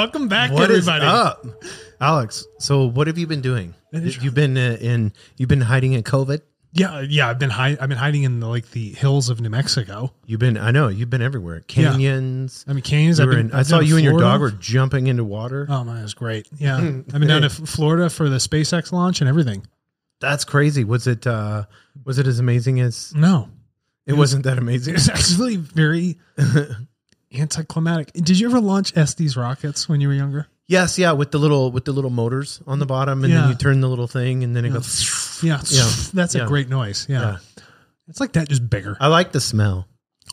Welcome back, What is everybody. up, Alex? So, what have you been doing? You've been uh, in. You've been hiding in COVID. Yeah, yeah. I've been hi- I've been hiding in the, like the hills of New Mexico. You've been. I know you've been everywhere. Canyons. I mean, canyons. I've been, in- I saw you and your dog were jumping into water. Oh man, it was great. Yeah, I've been down to Florida for the SpaceX launch and everything. That's crazy. Was it? uh Was it as amazing as? No, It, wasn't that amazing. it's actually very anticlimactic. Did you ever launch Estes rockets when you were younger? yes, yeah. With the little with the little motors on the bottom, and Yeah. then you turn the little thing, and then it Yeah. goes. Yeah, Yeah. that's a great noise. Yeah. It's like that, just bigger. I like the smell.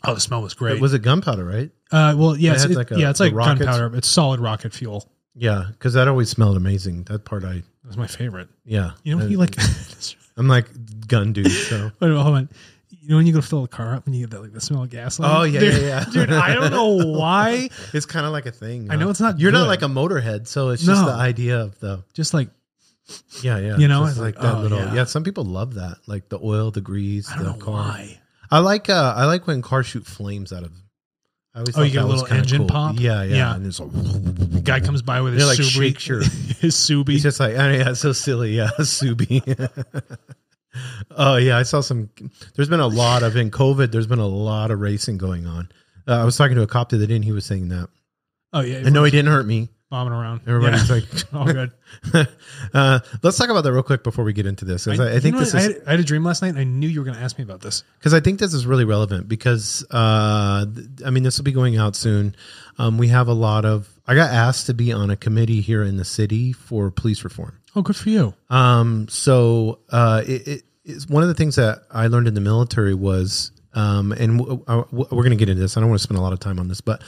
Oh, the smell was great. Was it gunpowder? Right. uh, well, yeah, It it's, it- like a- yeah, it's like gunpowder. It's solid rocket fuel. Yeah, because that always smelled amazing. That part, I was my favorite. yeah. You know, I- when you like. I'm like gun dude. So. Wait, hold on. You know when you go fill the car up and you get that, like the smell of gasoline? Oh yeah, dude, yeah, yeah. dude, I don't know why. It's kind of like a thing. I know it's not You're not like a motorhead, so it's just No. the idea of the Just like yeah, yeah. You know, it's like like, that oh, little yeah. yeah. Some people love that, like the oil, the grease, I don't the car. why. I like uh I like when cars shoot flames out of. I always Oh, you get a little engine cool. pop? Yeah, yeah, Yeah. And it's like, The guy comes by with his like Subi. shakes your- his Subi. It's just like oh, yeah, it's so silly. Yeah, Subi. Oh yeah, I saw some. There's been a lot of in COVID. There's been a lot of racing going on. Uh, I was talking to a cop the other day, and he was saying that. oh yeah, And no, he didn't hurt me. bombing around. Everybody's Yeah. like, all good. uh, let's talk about that real quick before we get into this. I, I think this is I had, I had a dream last night. and I knew you were going to ask me about this. because I think this is really relevant because uh, I mean this will be going out soon. Um, we have a lot of. I got asked to be on a committee here in the city for police reform. Oh, good for you. Um, so uh, it, it, it's one of the things that I learned in the military was, um, and w- uh, w- we're going to get into this. I don't want to spend a lot of time on this, but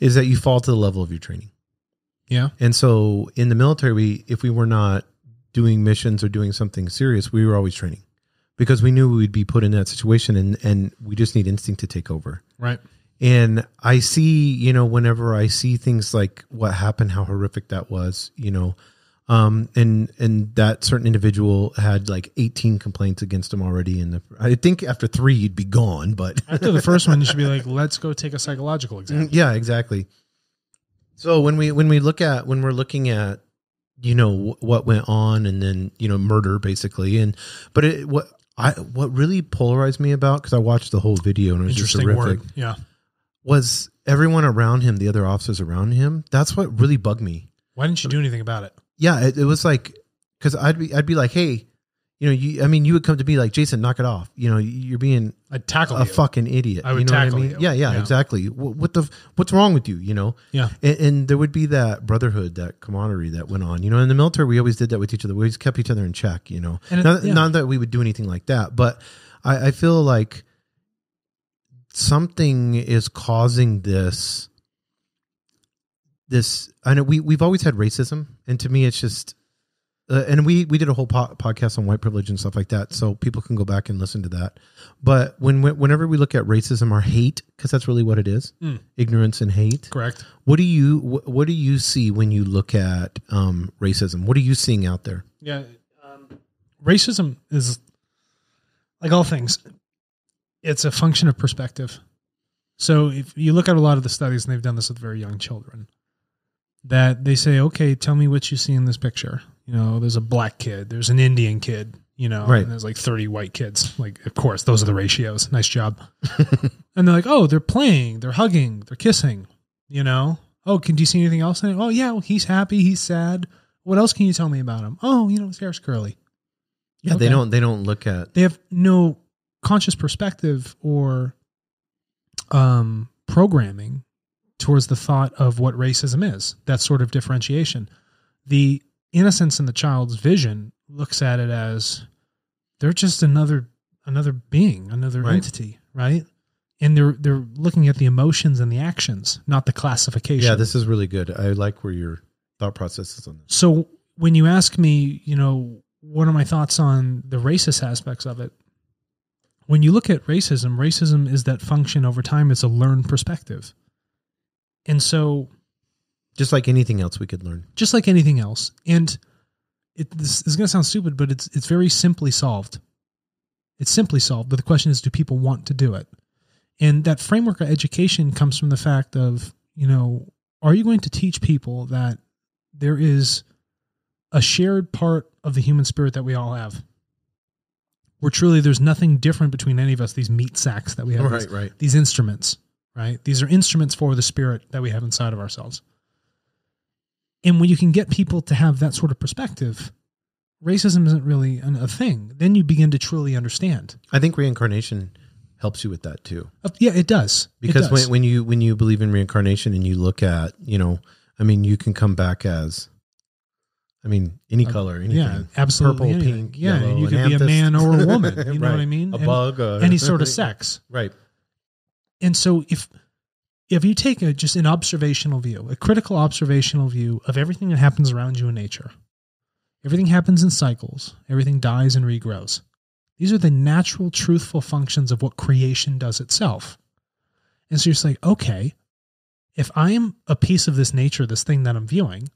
is that you fall to the level of your training. Yeah. And so in the military, we if we were not doing missions or doing something serious, we were always training because we knew we'd be put in that situation, and and we just need instinct to take over. Right. And I see, you know, whenever I see things like what happened, how horrific that was, you know, um, and and that certain individual had like 18 complaints against him already, and I think after three you'd be gone, but After the first one, you should be like, let's go take a psychological exam. yeah, exactly. So when we when we look at when we're looking at you know what went on and then you know murder basically and but it what I what really polarized me about because I watched the whole video and it was just Interesting horrific word. Yeah. was everyone around him the other officers around him that's what really bugged me Why didn't you do anything about it? Yeah it, it was like because I'd be I'd be like hey you know you I mean you would come to me like Jason knock it off you know you're being I'd tackle a you. fucking idiot I would you know tackle what I mean you. yeah, yeah Yeah. exactly what, what the what's wrong with you you know Yeah. and, and there would be that brotherhood, that camaraderie that went on. You know, in the military, we always did that with each other. We always kept each other in check. You know, it- not, yeah. not that we would do anything like that, but I, I feel like something is causing this. This I know we we've always had racism, and to me, it's just. Uh, and we we did a whole po- podcast on white privilege and stuff like that, so people can go back and listen to that. But when whenever we look at racism or hate, because that's really what it is, Mm. ignorance and hate. Correct. What do you wh- What do you see when you look at um, racism? What are you seeing out there? Yeah. Um, racism is like all things. It's a function of perspective. So if you look at a lot of the studies, and they've done this with very young children, that they say, okay, tell me what you see in this picture. You know, there's a black kid, there's an Indian kid, you know, Right. and there's like 30 white kids. Like, of course, those are the ratios. Nice job. and they're like, oh, they're playing, they're hugging, they're kissing, you know? Oh, can do you see anything else? in it? Oh, yeah, well, he's happy, he's sad. What else can you tell me about him? Oh, you know, his hair's curly. Yeah, they don't. They don't look at. They have no conscious perspective or um, programming towards the thought of what racism is. That sort of differentiation. The innocence in the child's vision looks at it as they're just another another being, another Right. entity, right? And they're they're looking at the emotions and the actions, not the classification. Yeah, this is really good. I like where your thought process is on this. So when you ask me, you know, what are my thoughts on the racist aspects of it? When you look at racism, racism is that function over time. It's a learned perspective. And so Just like anything else we could learn. just like anything else, and it, this is going to sound stupid, but it's it's very simply solved. It's simply solved, but the question is, do people want to do it? And that framework of education comes from the fact of you know, are you going to teach people that there is a shared part of the human spirit that we all have? Where truly there's nothing different between any of us, these meat sacks that we have, Right, these, right. these instruments, right? These are instruments for the spirit that we have inside of ourselves. And when you can get people to have that sort of perspective, racism isn't really an, a thing. Then you begin to truly understand. I think reincarnation helps you with that too. Uh, Yeah, it does. It Because does. when, when you when you believe in reincarnation and you look at, you know, I mean, you can come back as I mean, any Uh, color, anything. yeah, absolutely. Purple, anything. pink, yeah, yellow, you an could be a man or a woman. You know what I mean? A And bug, uh, any sort of sex. Right. And so if if you take a just an observational view, a critical observational view of everything that happens around you in nature, everything happens in cycles, everything dies and regrows. These are the natural, truthful functions of what creation does itself. And so you're just like, okay, if I am a piece of this nature, this thing that I'm viewing,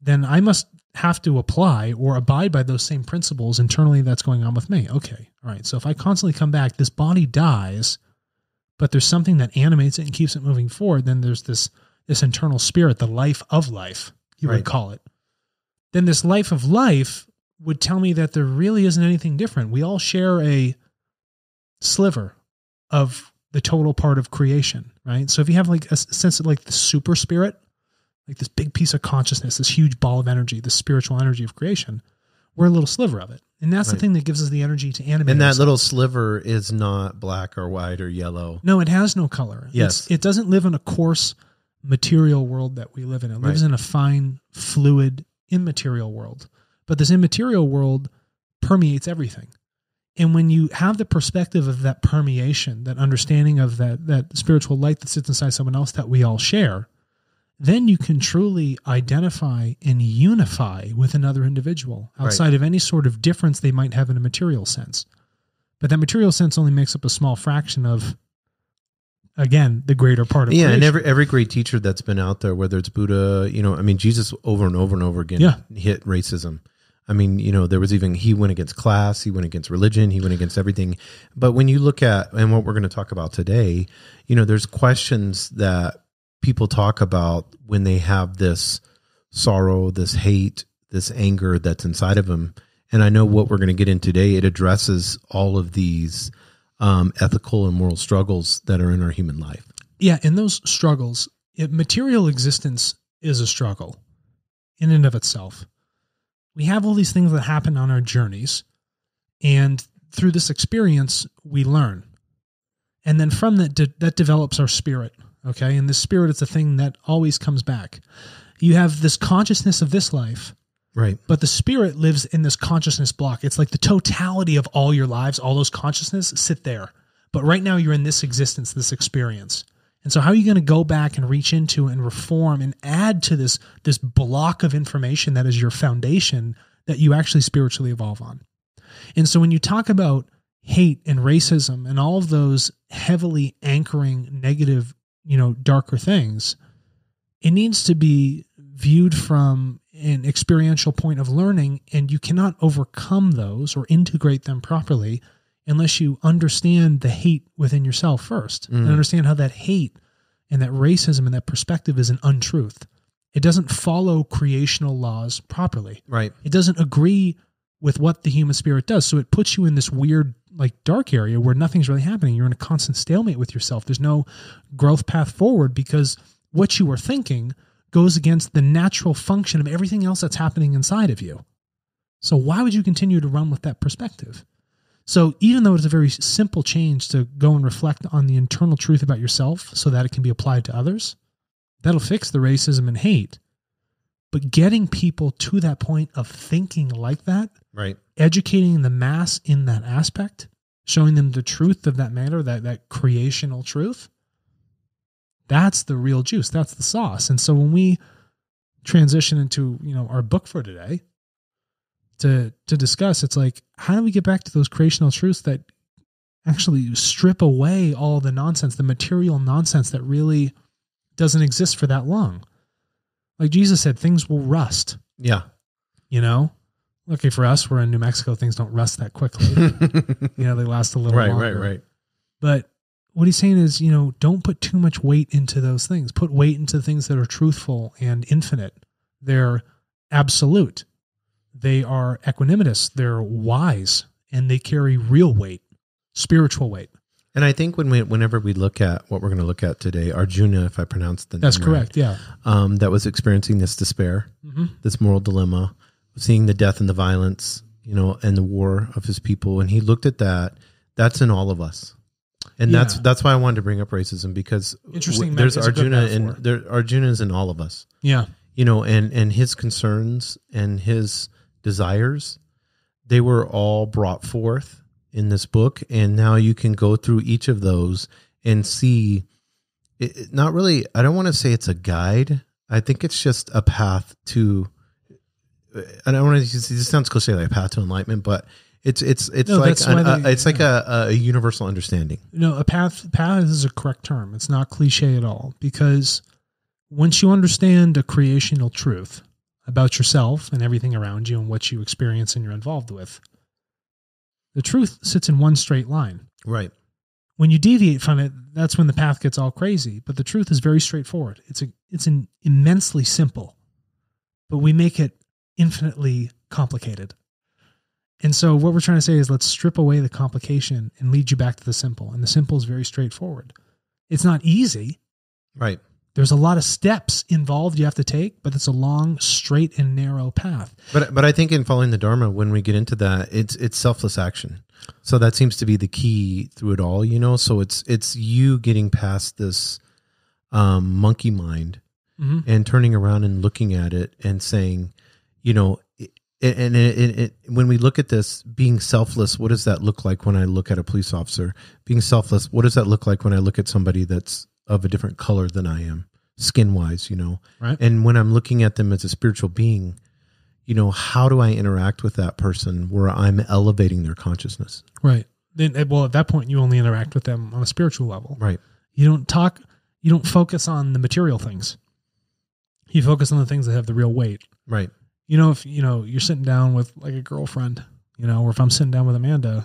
then I must have to apply or abide by those same principles internally that's going on with me. Okay. All right. So if I constantly come back, this body dies, but there's something that animates it and keeps it moving forward, then there's this this internal spirit, the life of life, you Right. would call it. Then this life of life would tell me that there really isn't anything different. We all share a sliver of the total part of creation, right? So if you have like a sense of like the super spirit, like this big piece of consciousness, this huge ball of energy, the spiritual energy of creation, we're a little sliver of it. And that's the thing that gives us the energy to animate. And that ourselves. little sliver is not black or white or yellow. No, it has no color. Yes. It's, it doesn't live in a coarse material world that we live in. It lives Right. in a fine, fluid, immaterial world. But this immaterial world permeates everything. And when you have the perspective of that permeation, that understanding of that that spiritual light that sits inside someone else that we all share, then you can truly identify and unify with another individual Right. outside of any sort of difference they might have in a material sense. But that material sense only makes up a small fraction of, again, the greater part of Yeah, and every every great teacher that's been out there, whether it's Buddha, you know, I mean, Jesus over and over and over again Yeah. hit racism. I mean, you know, there was even he went against class, he went against religion, he went against everything. But when you look at and what we're going to talk about today, you know, there's questions that people talk about when they have this sorrow, this hate, this anger that's inside of them. And I know what we're going to get in today. It addresses all of these um, ethical and moral struggles that are in our human life. Yeah, in those struggles, it, material existence is a struggle in and of itself. We have all these things that happen on our journeys, and through this experience, we learn. And then from that, de- that develops our spirit. Okay. And the spirit is a thing that always comes back. You have this consciousness of this life, Right. but the spirit lives in this consciousness block. It's like the totality of all your lives, all those consciousness sit there. But right now you're in this existence, this experience. And so how are you going to go back and reach into and reform and add to this this block of information that is your foundation that you actually spiritually evolve on? And so when you talk about hate and racism and all of those heavily anchoring negative, you know, darker things, it needs to be viewed from an experiential point of learning and you cannot overcome those or integrate them properly unless you understand the hate within yourself first and Mm. understand how that hate and that racism and that perspective is an untruth. It doesn't follow creational laws properly. Right. It doesn't agree with what the human spirit does. So it puts you in this weird, like, dark area where nothing's really happening. You're in a constant stalemate with yourself. There's no growth path forward because what you are thinking goes against the natural function of everything else that's happening inside of you. So why would you continue to run with that perspective? So even though it's a very simple change to go and reflect on the internal truth about yourself so that it can be applied to others, that'll fix the racism and hate. But getting people to that point of thinking like that, Right. educating the mass in that aspect, showing them the truth of that matter, that that creational truth, that's the real juice. That's the sauce. And so when we transition into, you know, our book for today to to discuss, it's like, how do we get back to those creational truths that actually strip away all the nonsense, the material nonsense that really doesn't exist for that long? Like Jesus said, things will rust, Yeah. you know? Lucky for us, we're in New Mexico, things don't rust that quickly. you know, they last a little right. longer. Right. Right. But what he's saying is, you know, don't put too much weight into those things. Put weight into things that are truthful and infinite. They're absolute. They are equanimous. They're wise, and they carry real weight, spiritual weight. And I think when we, whenever we look at what we're going to look at today, Arjuna, if I pronounced the That's name right, correct. Yeah. um, that was experiencing this despair, hmm this moral dilemma, seeing the death and the violence, you know, and the war of his people, and he looked at that. That's in all of us, and that's Yeah. that's why I wanted to bring up racism because Interesting there's Arjuna and there Arjuna is in all of us, Yeah. you know, and and his concerns and his desires, they were all brought forth in this book, and now you can go through each of those and see. It- not really. I don't want to say it's a guide. I think it's just a path to. I don't want to. This sounds cliche, like a path to enlightenment, but it's it's it's No, like an, uh, they- it's like a, a universal understanding. No, a path path is a correct term. It's not cliche at all because once you understand a creational truth about yourself and everything around you and what you experience and you're involved with, the truth sits in one straight line. Right. When you deviate from it, that's when the path gets all crazy. But the truth is very straightforward. It's a it's an immensely simple, but we make it infinitely complicated. And so what we're trying to say is let's strip away the complication and lead you back to the simple. And the simple is very straightforward. It's not easy. Right. There's a lot of steps involved you have to take, but it's a long, straight and narrow path. But but I think in following the Dharma, when we get into that, it's it's selfless action. So that seems to be the key through it all, you know. So it's it's you getting past this um, monkey mind Mhm. and turning around and looking at it and saying, you know, and it, it, it, when we look at this, being selfless, what does that look like when I look at a police officer? Being selfless, what does that look like when I look at somebody that's of a different color than I am, skin wise, you know? Right. And when I'm looking at them as a spiritual being, you know, how do I interact with that person where I'm elevating their consciousness? Right. Then, eh, well, at that point, you only interact with them on a spiritual level. Right. You don't talk, you don't focus on the material things. You focus on the things that have the real weight. Right. You know, if you know you're sitting down with like a girlfriend, you know, or if I'm sitting down with Amanda,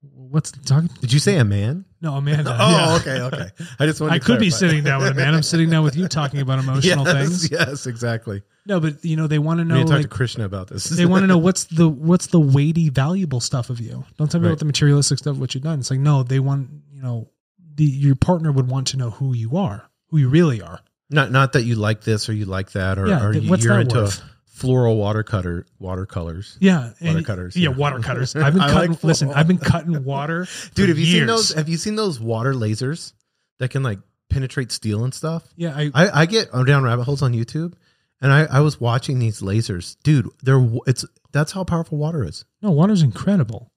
what's the talking? Did you say a man? No, Amanda. Oh, yeah. okay, okay. I just wanted I could be sitting down with a man. I'm sitting down with you talking about emotional yes, things. Yes, exactly. No, but you know, they want to know need talk like to Krishna about this. they want to know what's the what's the weighty, valuable stuff of you. Don't tell me Right. about the materialistic stuff what you've done. It's like no, they want you know, the your partner would want to know who you are, who you really are. not not that you like this or you like that or, Yeah, or th- you're that into worth? Floral watercolor watercolors. Yeah, Watercutters, Yeah, yeah. watercutters. I've been cutting. like listen. I've been cutting water, Dude, have you years. seen those have you seen those water lasers that can like penetrate steel and stuff? Yeah, I, I, I get down rabbit holes on YouTube and I, I was watching these lasers. Dude, they're it's that's how powerful water is. No, water's incredible.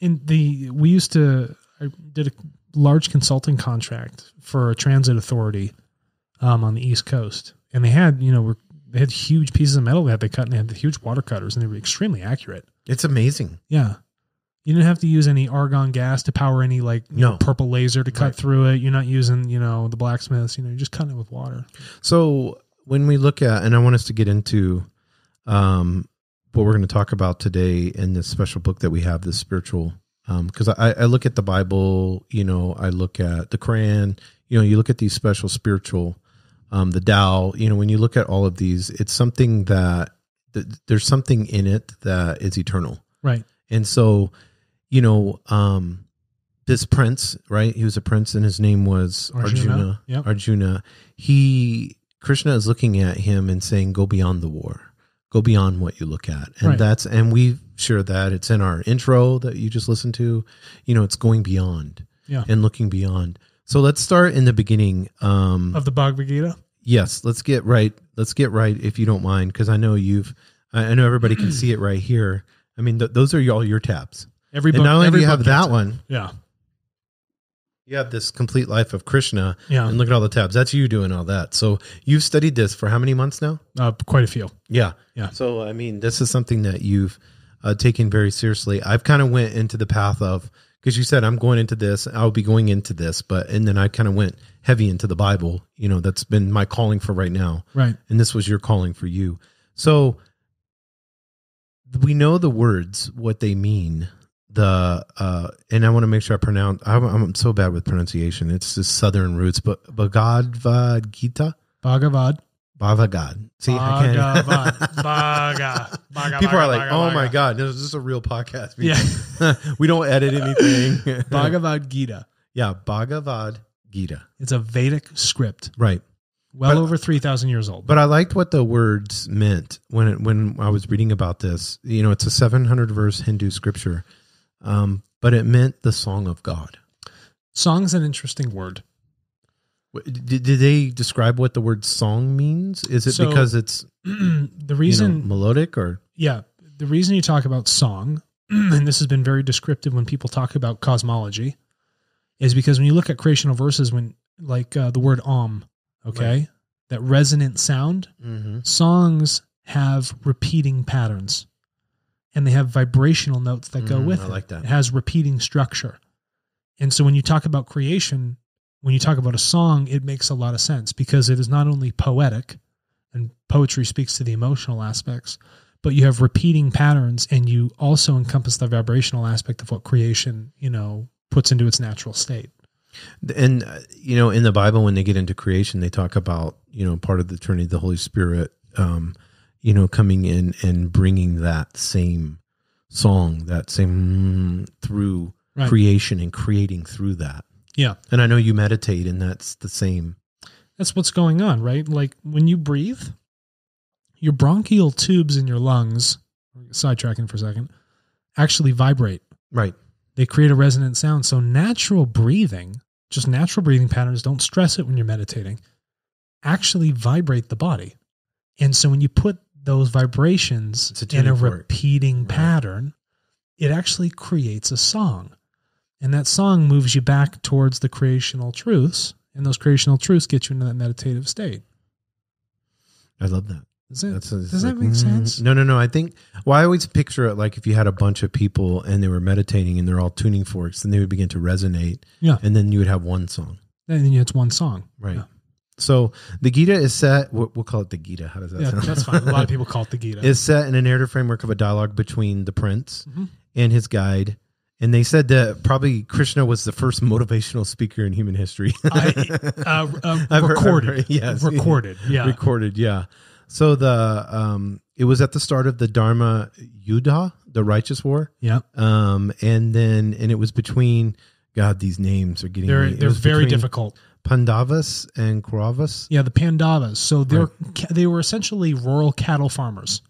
In the we used to I did a large consulting contract for a transit authority um, on the East Coast, and they had you know were, they had huge pieces of metal that had to cut, and they had the huge water cutters, and they were extremely accurate. It's amazing. Yeah, you didn't have to use any argon gas to power any like you know, purple laser to cut Right. through it. You're not using you know the blacksmiths. You know, you're just cutting it with water. So when we look at, and I want us to get into um, what we're going to talk about today in this special book that we have, this spiritual, because I, I look at the Bible, you know, I look at the Quran, you know, you look at these special spiritual, um, the Tao, you know, when you look at all of these, it's something that, that there's something in it that is eternal. Right. And so, you know, um, this prince, right? He was a prince, and his name was Arjuna, Arjuna. yep. Arjuna. He Krishna is looking at him and saying, "Go beyond the war. Go beyond what you look at." And Right. that's and we share that. It's in our intro that you just listened to. You know, it's going beyond Yeah. and looking beyond. So let's start in the beginning. Um, Of the Bhagavad Gita. yes, let's get right. Let's get right, if you don't mind, because I know you've. I know everybody can see it right here. I mean, th- those are all your tabs. Every And not only do you have that one, Yeah. you have this complete life of Krishna, Yeah. and look at all the tabs. That's you doing all that. So you've studied this for how many months now? Uh, quite a few. Yeah, Yeah. So I mean, this is something that you've uh, taken very seriously. I've kind of went into the path of because you said I'm going into this, I'll be going into this, but and then I kind of went heavy into the Bible. You know, that's been my calling for right now, Right. and this was your calling for you. So we know the words, what they mean, the uh and I want to make sure I pronounce I'm, I'm so bad with pronunciation. It's the southern roots, but Bhagavad Gita, Bhagavad. Bhagavad. See. Bhagavad. Bhaga. Bhaga, People are like, Bhaga, "Oh my Bhaga." god, this is a real podcast." Yeah. we don't edit anything. Bhagavad Gita. yeah, Bhagavad Gita. It's a Vedic script, Right. well But- over 3,000 years old. But I liked what the words meant when it, when I was reading about this. You know, it's a 700 verse Hindu scripture, um, but it meant the song of God. Song's an interesting word. Did, did they describe what the word song means? Is it So- because it's the you know, reason, melodic or yeah, the reason you talk about song, and this has been very descriptive when people talk about cosmology, is because when you look at creational verses, when like uh, the word om, okay, that resonant sound, mm-hmm. songs have repeating patterns and they have vibrational notes that go Mm, with I it. like that. It has repeating structure. And so when you talk about creation, when you talk about a song, it makes a lot of sense because it is not only poetic and poetry speaks to the emotional aspects, but you have repeating patterns and you also encompass the vibrational aspect of what creation, you know, puts into its natural state. And uh, you know, in the Bible, when they get into creation, they talk about you know part of the Trinity, the Holy Spirit, um, you know, coming in and bringing that same song, that same mm, through Right. creation and creating through that. Yeah. And I know you meditate, and that's the same. That's what's going on, right? Like when you breathe, your bronchial tubes in your lungs, sidetracking for a second, actually vibrate. Right. They create a resonant sound. So natural breathing, just natural breathing patterns, don't stress it when you're meditating, actually vibrate the body. And so when you put those vibrations a in a repeating Right. pattern, it actually creates a song. And that song moves you back towards the creational truths. And those creational truths get you into that meditative state. I love that. Does it? A, does that make mm, sense? No, no, no. I think. Well, I always picture it like if you had a bunch of people and they were meditating and they're all tuning forks, then they would begin to resonate. Yeah. And then you would have one song. And then it's one song. Right. Yeah. So the Gita is set. We'll, we'll call it the Gita. How does that Yeah, sound? that's fine. A lot of people call it the Gita. is set in a narrative framework of a dialogue between the prince Mhm. and his guide. And they said that probably Krishna was the first motivational speaker in human history. I, uh, uh, I've heard- recorded. yes. Recorded. Yeah. Recorded, yeah. So the um, it was at the start of the Dharma Yuddha, the righteous war. yeah. Um, and then and it was between God. These names are getting They're me. They're very difficult. Pandavas and Kauravas. Yeah, the Pandavas. So they're they were essentially rural cattle farmers.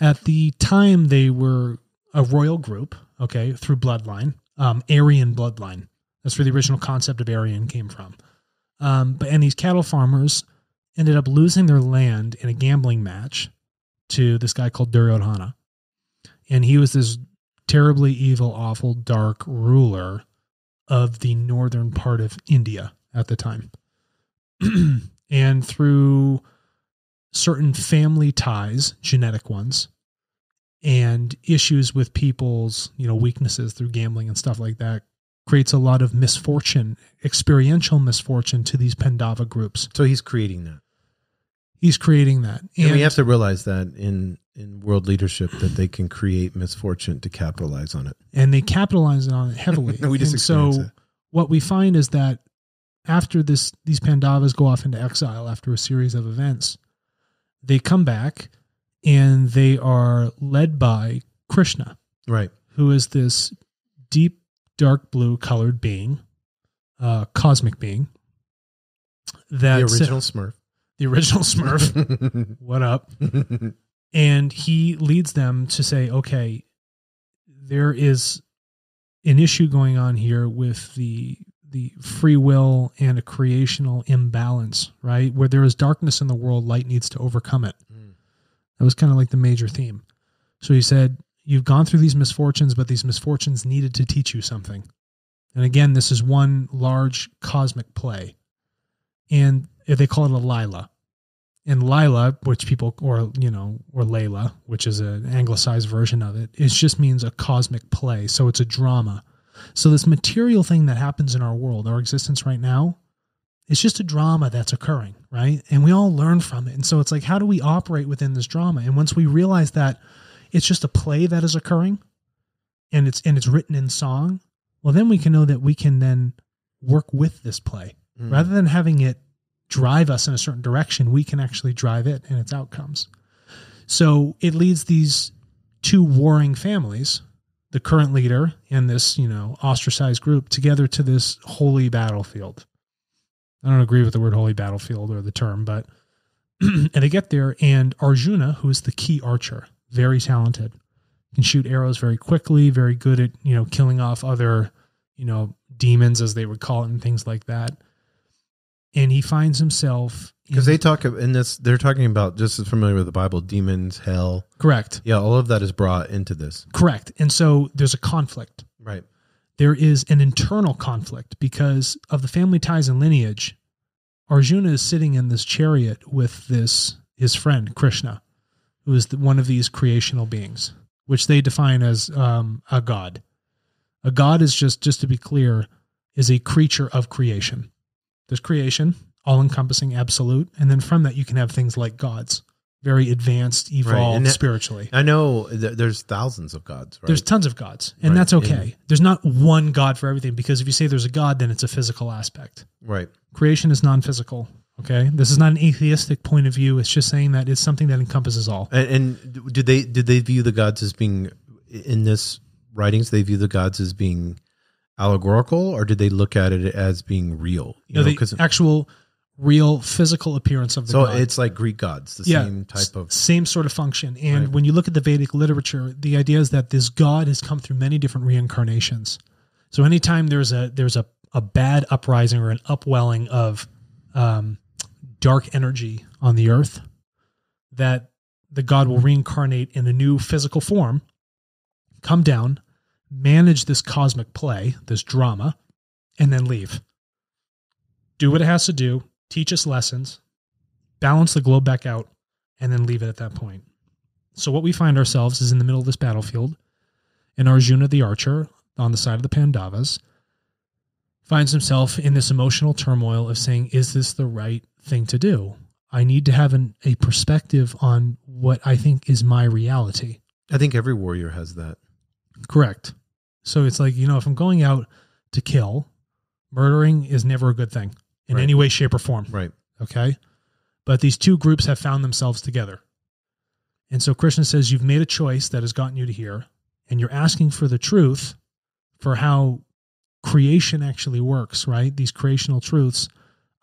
At the time, they were a royal group. Okay, through bloodline, um, Aryan bloodline. That's where the original concept of Aryan came from. Um, but and these cattle farmers ended up losing their land in a gambling match to this guy called Duryodhana, and he was this terribly evil, awful, dark ruler of the northern part of India at the time. and through certain family ties, genetic ones, and issues with people's, you know, weaknesses through gambling and stuff like that, creates a lot of misfortune, experiential misfortune to these Pandava groups. So he's creating that. He's creating that. And, we have to realize that in in world leadership that they can create misfortune to capitalize on it. and they capitalize on it heavily. We just and so it. what we find is that after this, these Pandavas go off into exile after a series of events. They come back, and they are led by Krishna, Right. who is this deep dark blue colored being, uh, cosmic being. That the original Smurf. the original Smurf. what up? and he leads them to say okay there is an issue going on here with the the free will and a creational imbalance right where there is darkness in the world light needs to overcome it. That was kind of like the major theme so he said you've gone through these misfortunes but these misfortunes needed to teach you something and again this is one large cosmic play and they call it a lila and Lila, which people or you know, or Layla, which is an anglicized version of it, it just means a cosmic play. So it's a drama. So this material thing that happens in our world, our existence right now, it's just a drama that's occurring, right? And we all learn from it. And so it's like, how do we operate within this drama? And once we realize that it's just a play that is occurring, and it's and it's written in song, well then we can know that we can then work with this play. Mm. Rather than having it drive us in a certain direction, we can actually drive it and its outcomes. So it leads these two warring families, the current leader and this, you know, ostracized group together to this holy battlefield. I don't agree with the word holy battlefield or the term, but and they get there and Arjuna, who is the key archer, very talented, can shoot arrows very quickly, very good at, you know, killing off other, you know, demons as they would call it and things like that. And he finds himself because they talk in this they're talking about just as familiar with the bible demons hell correct. yeah all of that is brought into this Correct. And so there's a conflict. right there is an internal conflict because of the family ties and lineage. Arjuna is sitting in this chariot with this his friend Krishna, who is one of these creational beings, which they define as um, a god. A god is just just to be clear, is a creature of creation. There's creation, all encompassing, absolute, and then from that you can have things like gods, very advanced, evolved that- spiritually. i know th- there's thousands of gods right There's tons of gods, and Right. that's okay. And- there's not one god for everything because if you say there's a god, then it's a physical aspect. right Creation is non-physical. Okay, this is not an atheistic point of view. It's just saying that it's something that encompasses all. and, and did they did they view the gods as being in this writings they view the gods as being allegorical or did they look at it as being real you You know, the actual, real, physical appearance of the so god. it's like greek gods the Yeah, same type of same sort of function. And Right. when you look at the Vedic literature, the idea is that this god has come through many different reincarnations. So anytime there's a there's a, a bad uprising or an upwelling of um, dark energy on the earth, that the god will reincarnate in a new physical form, come down, manage this cosmic play, this drama, and then leave. Do what it has to do, teach us lessons, balance the globe back out, and then leave it at that point. So what we find ourselves is in the middle of this battlefield, and Arjuna the archer on the side of the Pandavas finds himself in this emotional turmoil of saying, "Is this the right thing to do? I need to have an, a perspective on what I think is my reality." i think every warrior has that Correct. So it's like, you know, if I'm going out to kill, murdering is never a good thing in Right. any way, shape, or form. right Okay. But these two groups have found themselves together. And so Krishna says, You've made a choice that has gotten you to here, and you're asking for the truth for how creation actually works, right? These creational truths.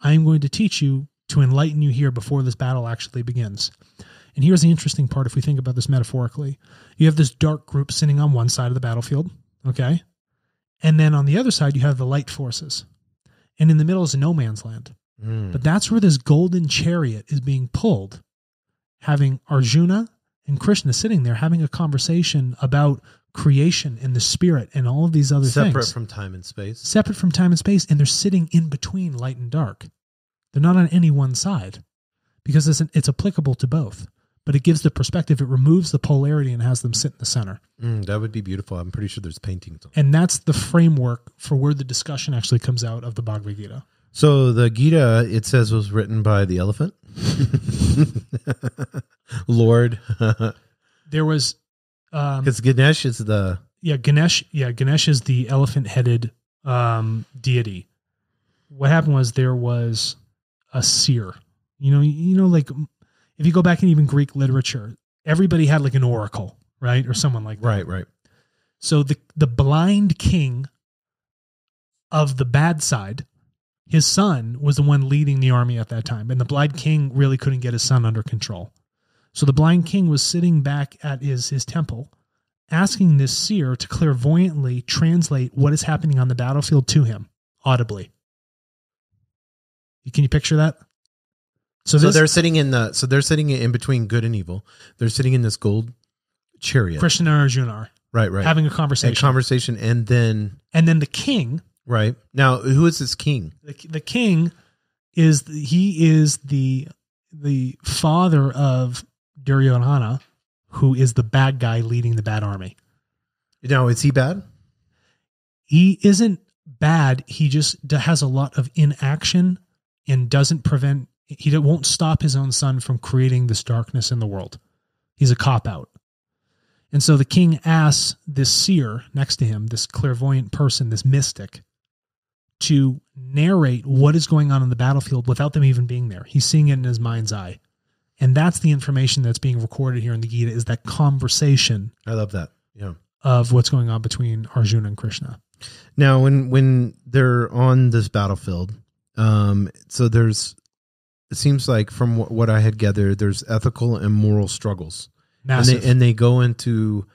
I'm going to teach you to enlighten you here before this battle actually begins. And here's the interesting part if we think about this metaphorically. You have this dark group sitting on one side of the battlefield, okay? And then on the other side, you have the light forces. And in the middle is no man's land. Mm. But that's where this golden chariot is being pulled, having Arjuna and Krishna sitting there having a conversation about creation and the spirit and all of these other separate things. from time and space separate from time and space, and they're sitting in between light and dark. They're not on any one side because it's, it's applicable to both. But it gives the perspective, it removes the polarity and has them sit in the center. Mm, that would be beautiful i'm pretty sure there's paintings on. And that's the framework for where the discussion actually comes out of the Bhagavad Gita. So the Gita, it says, was written by the elephant, Lord, There was um, because Ganesh is the yeah ganesh yeah ganesh is the elephant headed um deity what happened was there was a seer you know you know like if you go back in even greek literature everybody had like an oracle right? Or someone like that. Right, right. so the the blind king of the bad side his son was the one leading the army at that time and the blind king really couldn't get his son under control. So the blind king was sitting back at his his temple asking this seer to clairvoyantly translate what is happening on the battlefield to him audibly. Can you picture that so, So this they're sitting in the so they're sitting in between good and evil. They're sitting in this gold chariot, krishna and arjuna are right, right. having a conversation. a conversation conversation, and then and then the king right now, who is this king? the, the king is the, he is the the father of Duryodhana, who is the bad guy leading the bad army. Now is he bad? He isn't bad. He just has a lot of inaction and doesn't prevent. He won't stop his own son from creating this darkness in the world. He's a cop out. And so the king asks this seer next to him, this clairvoyant person, this mystic, to narrate what is going on in the battlefield without them even being there. He's seeing it in his mind's eye. And that's the information that's being recorded here in the Gita is that conversation I love that. Yeah. of what's going on between Arjuna and Krishna. Now, when when they're on this battlefield, um, so there's it seems like from what, what I had gathered, there's ethical and moral struggles, Massive. and they and they go into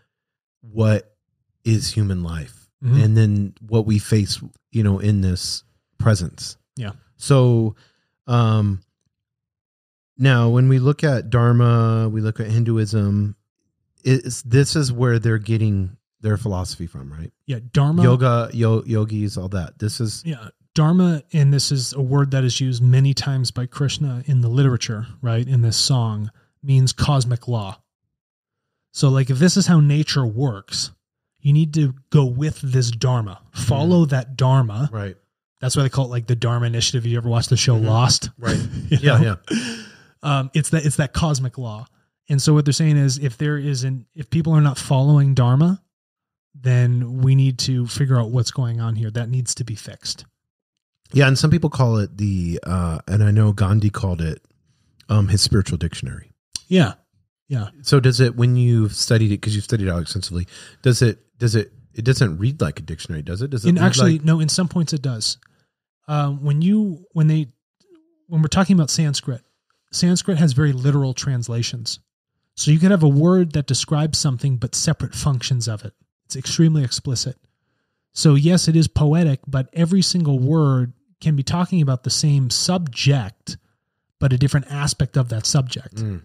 what is human life, Mhm. and then what we face, you know, in this presence. Yeah. So, um, now when we look at Dharma, we look at Hinduism. It's, this is where they're getting their philosophy from, right? yeah, Dharma. yoga yo, yogis all that this is Yeah. Dharma, and this is a word that is used many times by Krishna in the literature, right? In this song, means cosmic law. So, like, if this is how nature works, you need to go with this Dharma, follow that Dharma. right That's why they call it like the Dharma Initiative. You ever watch the show Mhm. Lost? right yeah know? yeah um, it's that it's that cosmic law. And so what they're saying is if there is an if people are not following Dharma, then we need to figure out what's going on here. That needs to be fixed. Yeah and some people call it the uh and i know gandhi called it um his spiritual dictionary Yeah. Yeah. so does it when you've studied it because you've studied it out extensively does it does it it doesn't read like a dictionary does it does it And actually, like, no, in some points it does. Um, when you when they when we're talking about Sanskrit, Sanskrit has very literal translations. So you could have a word that describes something but separate functions of it. It's extremely explicit. So yes, it is poetic, but every single word can be talking about the same subject, but a different aspect of that subject. Mm,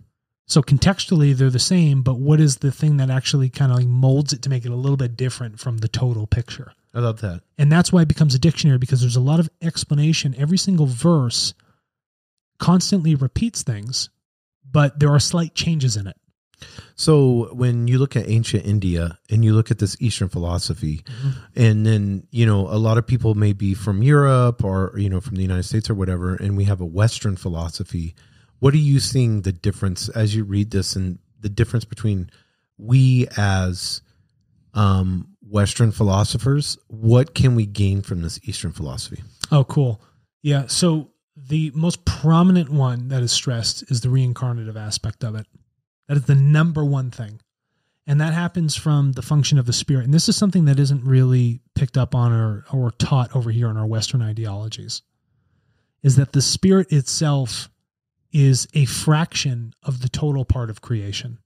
So contextually, they're the same, but what is the thing that actually kind of like molds it to make it a little bit different from the total picture? i love that And that's why it becomes a dictionary because there's a lot of explanation. Every single verse constantly repeats things, but there are slight changes in it. So when you look at ancient india and you look at this eastern philosophy and then you know a lot of people may be from europe or you know from the united states or whatever and we have a western philosophy what are you seeing the difference as you read this and the difference between we as um western philosophers what can we gain from this eastern philosophy Oh, cool. Yeah. So the most prominent one that is stressed is the reincarnative aspect of it. That is the number one thing. And that happens from the function of the spirit. And this is something that isn't really picked up on or, or taught over here in our Western ideologies. Is that the spirit itself is a fraction of the total part of creation.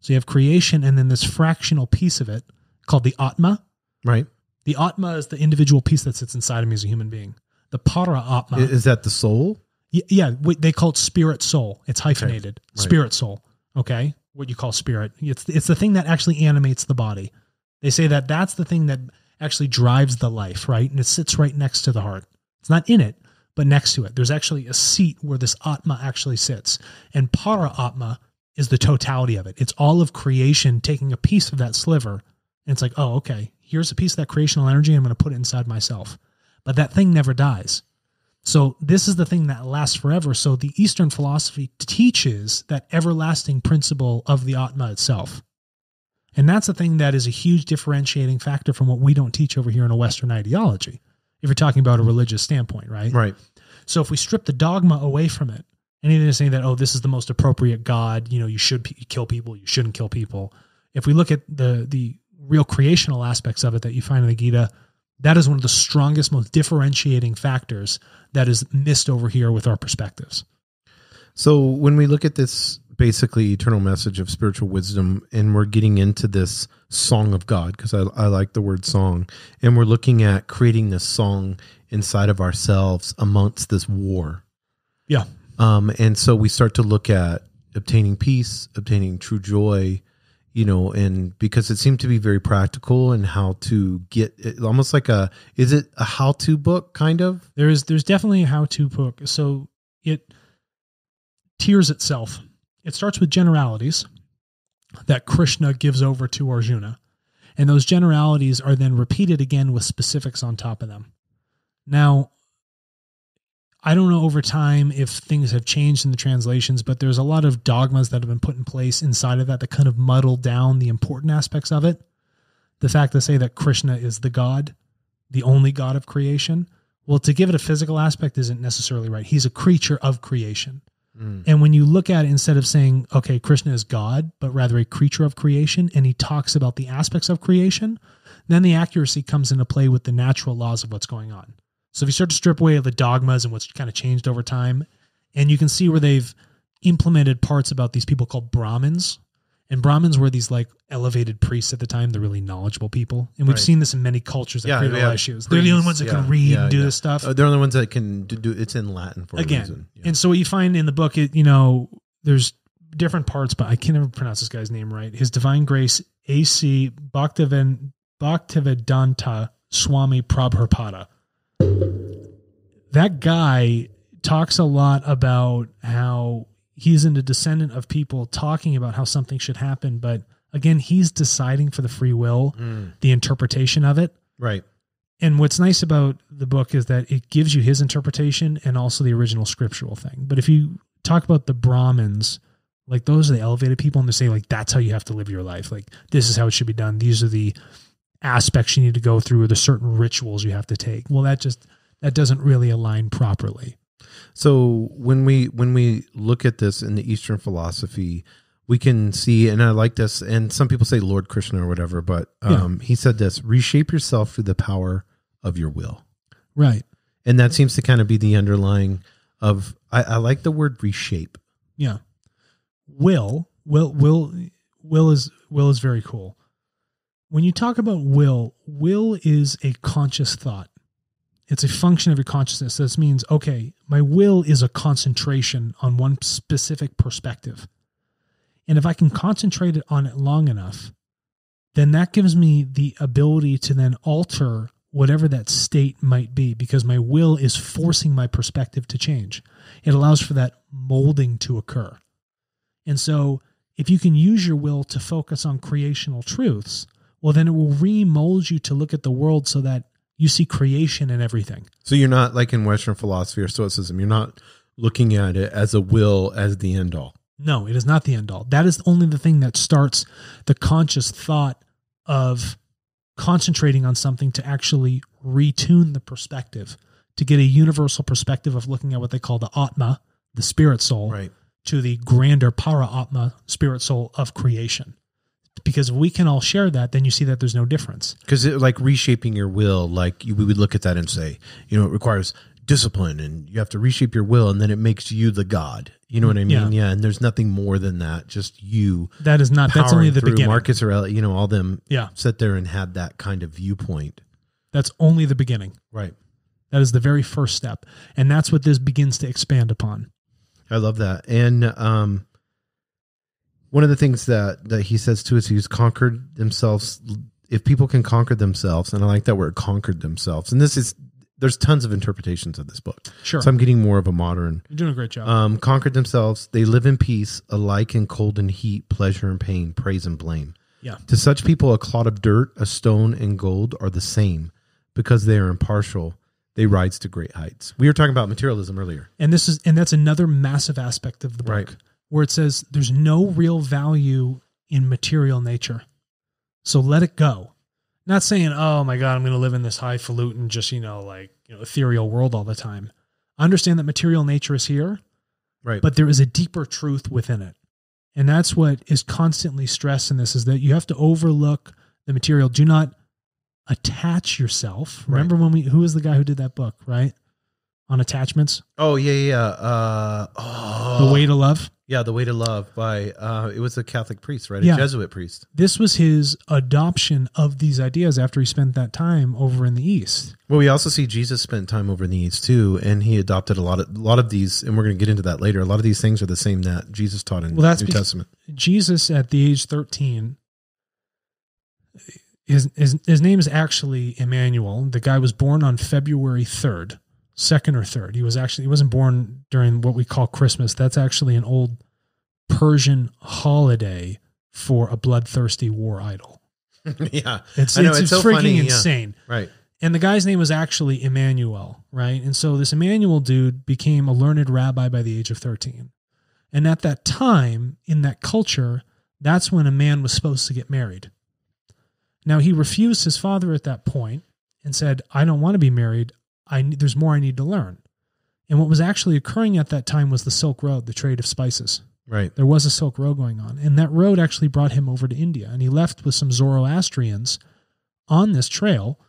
So you have creation and then this fractional piece of it called the Atma. right The Atma is the individual piece that sits inside of me as a human being. The Para Atma. Is that the soul Y- yeah, they call it spirit soul. It's hyphenated. right. Spirit soul. Okay, what you call spirit. It's it's the thing that actually animates the body. They say that that's the thing that actually drives the life, right? And it sits right next to the heart. It's not in it, but next to it. There's actually a seat where this atma actually sits. And para atma is the totality of it. It's all of creation taking a piece of that sliver. And it's like, oh, okay, here's a piece of that creational energy. I'm going to put it inside myself. But that thing never dies. So this is the thing that lasts forever. So the Eastern philosophy teaches that everlasting principle of the Atma itself. And that's the thing that is a huge differentiating factor from what we don't teach over here in a Western ideology. If you're talking about a religious standpoint, right? right So if we strip the dogma away from it, anything saying that, oh, this is the most appropriate God, you know, you should kill people, you shouldn't kill people. If we look at the the real creational aspects of it that you find in the Gita, that is one of the strongest, most differentiating factors that is missed over here with our perspectives. So when we look at this basically eternal message of spiritual wisdom and we're getting into this song of God, because I, I like the word song, and we're looking at creating this song inside of ourselves amongst this war. Yeah. Um, and so we start to look at obtaining peace, obtaining true joy, you know, and because it seemed to be very practical and how to get it almost like a is it a how to book kind of? There is there's definitely a how-to book. So it tiers itself. It starts with generalities that Krishna gives over to Arjuna. And those generalities are then repeated again with specifics on top of them. Now, I don't know over time if things have changed in the translations, but there's a lot of dogmas that have been put in place inside of that that kind of muddle down the important aspects of it. The fact to say that Krishna is the God, the only God of creation. Well, to give it a physical aspect isn't necessarily right. He's a creature of creation. Mm. And when you look at it, instead of saying, okay, Krishna is God, but rather a creature of creation, and he talks about the aspects of creation, then the accuracy comes into play with the natural laws of what's going on. So if you start to strip away the dogmas and what's kind of changed over time, and you can see where they've implemented parts about these people called Brahmins. And Brahmins were these like elevated priests at the time. They're really knowledgeable people. And we've Right. seen this in many cultures that Yeah, create a we lot of issues. They're the only ones that can read yeah, and do yeah. this stuff Uh, they're the only ones that can do, do it's in Latin for a again. reason. Yeah. And so what you find in the book, it, you know, there's different parts, but I can't never pronounce this guy's name right. His Divine Grace A.C. Bhaktivedanta Swami Prabhupada. That guy talks a lot about how he's in a descendant of people talking about how something should happen, but again, he's deciding for the free will, Mm. the interpretation of it. Right. And what's nice about the book is that it gives you his interpretation and also the original scriptural thing. But if you talk about the Brahmins, like those are the elevated people, and they say like that's how you have to live your life. Like this is how it should be done. These are the aspects you need to go through, or the certain rituals you have to take. Well, that just that doesn't really align properly. So when we when we look at this in the Eastern philosophy, we can see, and I like this, and some people say Lord Krishna or whatever, but um, he said this: reshape yourself through the power of your will, Right. and that seems to kind of be the underlying of. I, I like the word reshape. Yeah. Will, will, will, will is will is very cool. When you talk about will, will is a conscious thought. It's a function of your consciousness. This means, okay, my will is a concentration on one specific perspective. And if I can concentrate it on it long enough, then that gives me the ability to then alter whatever that state might be because my will is forcing my perspective to change. It allows for that molding to occur. And so, if you can use your will to focus on creational truths, well, then it will remold you to look at the world so that you see creation in everything. So you're not like in Western philosophy or Stoicism. You're not looking at it as a will as the end all. No, it is not the end all. That is only the thing that starts the conscious thought of concentrating on something to actually retune the perspective, to get a universal perspective of looking at what they call the Atma, the spirit soul, Right. to the grander para Atma, spirit soul of creation. Because if we can all share that, then you see that there's no difference. because it like reshaping your will like you, we would look at that and say you know it requires discipline and you have to reshape your will and then it makes you the god you know what i mean Yeah. yeah, and there's nothing more than that just you That is not, that's only the beginning. marcus or you know all them Yeah, sit there and had that kind of viewpoint that's only the beginning. right That is the very first step. And that's what this begins to expand upon. i love that and um one of the things that that he says too is he's conquered themselves if people can conquer themselves and i like that word conquered themselves and this is there's tons of interpretations of this book Sure. so i'm getting more of a modern You're doing a great job. um, conquered themselves. They live in peace, alike in cold and heat, pleasure and pain, praise and blame. Yeah. To such people, a clod of dirt, a stone, and gold are the same because they are impartial. They rise to great heights. We were talking about materialism earlier. and this is and that's another massive aspect of the book Right. Where it says there's no real value in material nature. So let it go. Not saying oh my god i'm going to live in this highfalutin just you know like you know ethereal world all the time. I understand that material nature is here Right. but there is a deeper truth within it. And that's what is constantly stressed in this is that you have to overlook the material. Do not attach yourself. Right. remember when we who was the guy who did that book right on attachments oh yeah, yeah. Uh, oh, the way to love yeah, the way to love by uh, it was a Catholic priest, right? A Yeah. Jesuit priest. this was his adoption of these ideas after he spent that time over in the east Well, we also see Jesus spent time over in the East too, and he adopted a lot of a lot of these, and we're going to get into that later. A lot of these things are the same that Jesus taught in Well, that's New Testament. jesus at the age 13 his, his his name is actually Emmanuel. The guy was born on February 3rd, second or third. He was actually he wasn't born during what we call Christmas. That's actually an old Persian holiday for a bloodthirsty war idol. yeah, It's I know, it's, it's so freaking funny, yeah. insane. right. And the guy's name was actually Emmanuel, right? And so this Emmanuel dude became a learned rabbi by the age of 13. And at that time, in that culture, that's when a man was supposed to get married. Now, he refused his father at that point and said, I don't want to be married. I, there's more I need to learn. And what was actually occurring at that time was the Silk Road, the trade of spices. Right. There was a Silk Road going on. And that road actually brought him over to India. And he left with some Zoroastrians on this trail.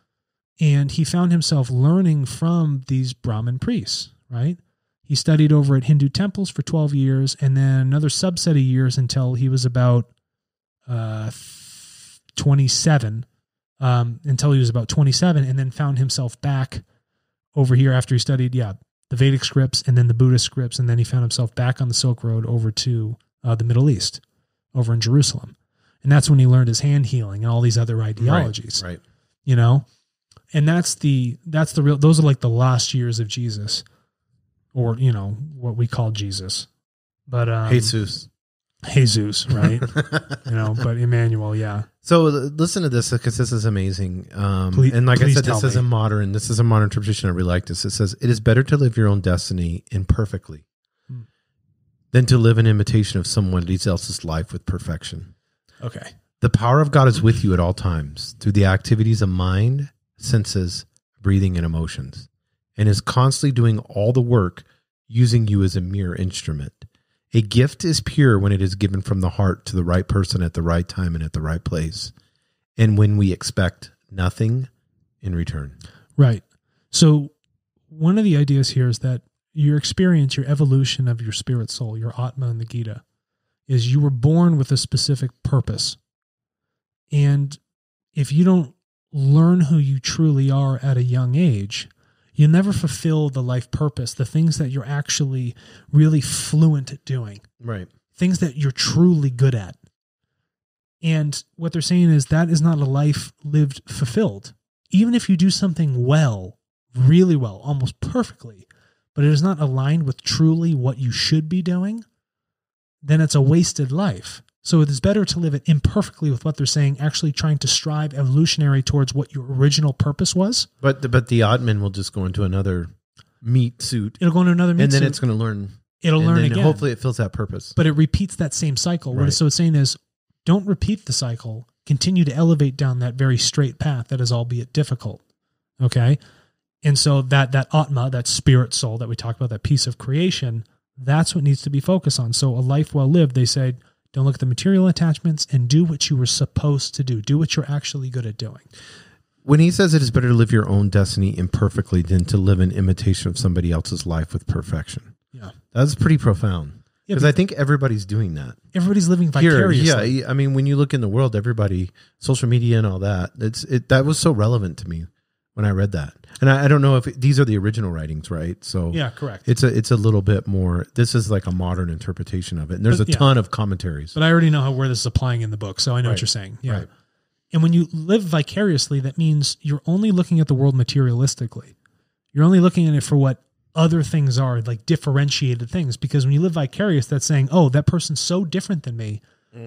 And he found himself learning from these Brahmin priests, right? He studied over at Hindu temples for 12 years and then another subset of years until he was about uh, 27, um, until he was about 27, and then found himself back over here after he studied, yeah, the Vedic scripts and then the Buddhist scripts. And then he found himself back on the Silk Road over to uh, the Middle East, over in Jerusalem. And that's when he learned his hand healing and all these other ideologies, Right. you know? And that's the, that's the real, those are like the last years of Jesus or, you know, what we call Jesus. But, um, Jesus. Jesus, right? you know, but Emmanuel, yeah. So listen to this because this is amazing. Um, Please- and like I said, this tell is a modern. This is a modern interpretation. I really like this. It says it is better to live your own destiny imperfectly Hmm. than to live an imitation of someone else's life with perfection. Okay. The power of God is with you at all times through the activities of mind, senses, breathing, and emotions, and is constantly doing all the work using you as a mere instrument. A gift is pure when it is given from the heart to the right person at the right time and at the right place, and when we expect nothing in return. Right. So, one of the ideas here is that your experience, your evolution of your spirit soul, your Atma in the Gita, is you were born with a specific purpose. And if you don't learn who you truly are at a young age, you never fulfill the life purpose, the things that you're actually really fluent at doing. Right. things that you're truly good at. And what they're saying is that is not a life lived fulfilled. Even if you do something well, really well, almost perfectly, but it is not aligned with truly what you should be doing, then it's a wasted life. So it is better to live it imperfectly with what they're saying, actually trying to strive evolutionary towards what your original purpose was. But the, but the Atman will just go into another meat suit, It'll go into another meat suit. and then it's going to learn. it'll learn again. Hopefully, it fills that purpose. but it repeats that same cycle. What Right. so it's saying is, don't repeat the cycle. Continue to elevate down that very straight path that is albeit difficult. Okay, and so that that atma, that spirit soul that we talked about, that piece of creation, that's what needs to be focused on. So a life well lived, they say, don't look at the material attachments and do what you were supposed to do. Do what you're actually good at doing. when he says it is better to live your own destiny imperfectly than to live an imitation of somebody else's life with perfection. Yeah, That's pretty profound. Yeah, Because I think everybody's doing that. everybody's living Here, vicariously. yeah. I mean, when you look in the world, everybody, social media and all that, it's it that was so relevant to me when I read that. And I, I don't know if it, these are the original writings, right? So yeah, correct. it's a it's a little bit more. This is like a modern interpretation of it. And there's But, a yeah. ton of commentaries. But I already know how where this is applying in the book, so I know Right. what you're saying. Yeah. Right. And when you live vicariously, that means you're only looking at the world materialistically. You're only looking at it for what other things are, like differentiated things. Because when you live vicarious, that's saying, oh, that person's so different than me.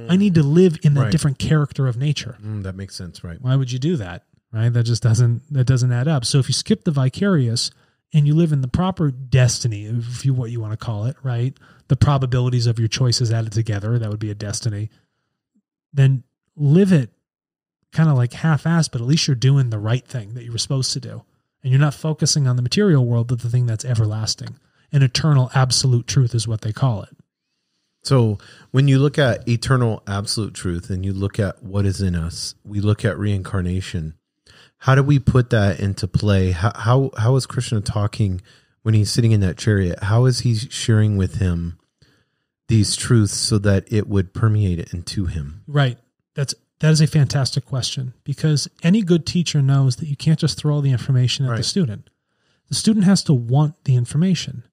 I need to live in that Right. different character of nature. Mm, that makes sense, right? Why would you do that? Right? That just doesn't that doesn't add up. So if you skip the vicarious and you live in the proper destiny, if you what you want to call it, right? The probabilities of your choices added together, that would be a destiny. Then live it kind of like half-assed, but at least you're doing the right thing that you were supposed to do. And you're not focusing on the material world, but the thing that's everlasting. An eternal absolute truth is what they call it. So when you look at eternal absolute truth and you look at what is in us, we look at reincarnation. How do we put that into play? How how, how is Krishna talking when he's sitting in that chariot? How is he sharing with him these truths so that it would permeate it into him? Right. That's that is a fantastic question because any good teacher knows that you can't just throw all the information at the student. The student has to want the information.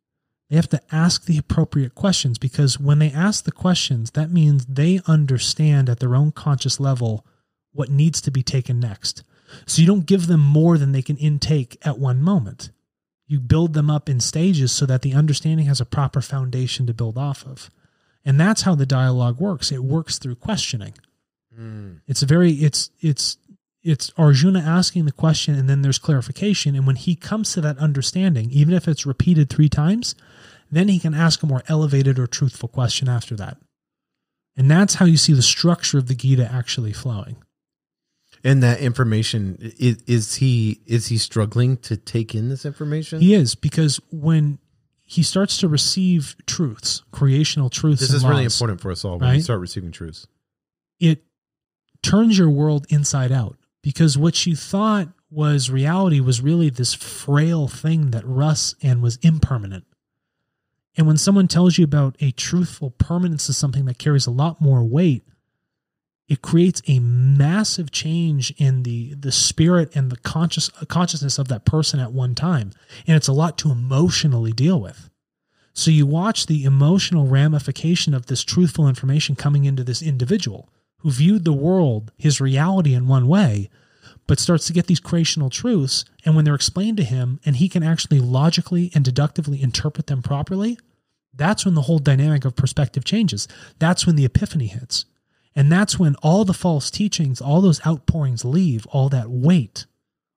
They have to ask the appropriate questions because when they ask the questions, that means they understand at their own conscious level what needs to be taken next. So you don't give them more than they can intake at one moment. You build them up in stages so that the understanding has a proper foundation to build off of. And that's how the dialogue works. It works through questioning. Hmm. It's very it's it's it's Arjuna asking the question and then there's clarification. And when he comes to that understanding, even if it's repeated three times, then he can ask a more elevated or truthful question after that. And that's how you see the structure of the Gita actually flowing. And that information is, is he is he struggling to take in this information? He is because when he starts to receive truths, creational truths, this is really important for us all when we right? start receiving truths. It turns your world inside out because what you thought was reality was really this frail thing that rusts and was impermanent. And when someone tells you about a truthful permanence of something that carries a lot more weight, it creates a massive change in the the spirit and the conscious consciousness of that person at one time. And it's a lot to emotionally deal with. So you watch the emotional ramification of this truthful information coming into this individual who viewed the world, his reality in one way, but starts to get these creational truths. And when they're explained to him and he can actually logically and deductively interpret them properly, that's when the whole dynamic of perspective changes. That's when the epiphany hits. And that's when all the false teachings, all those outpourings leave, all that weight,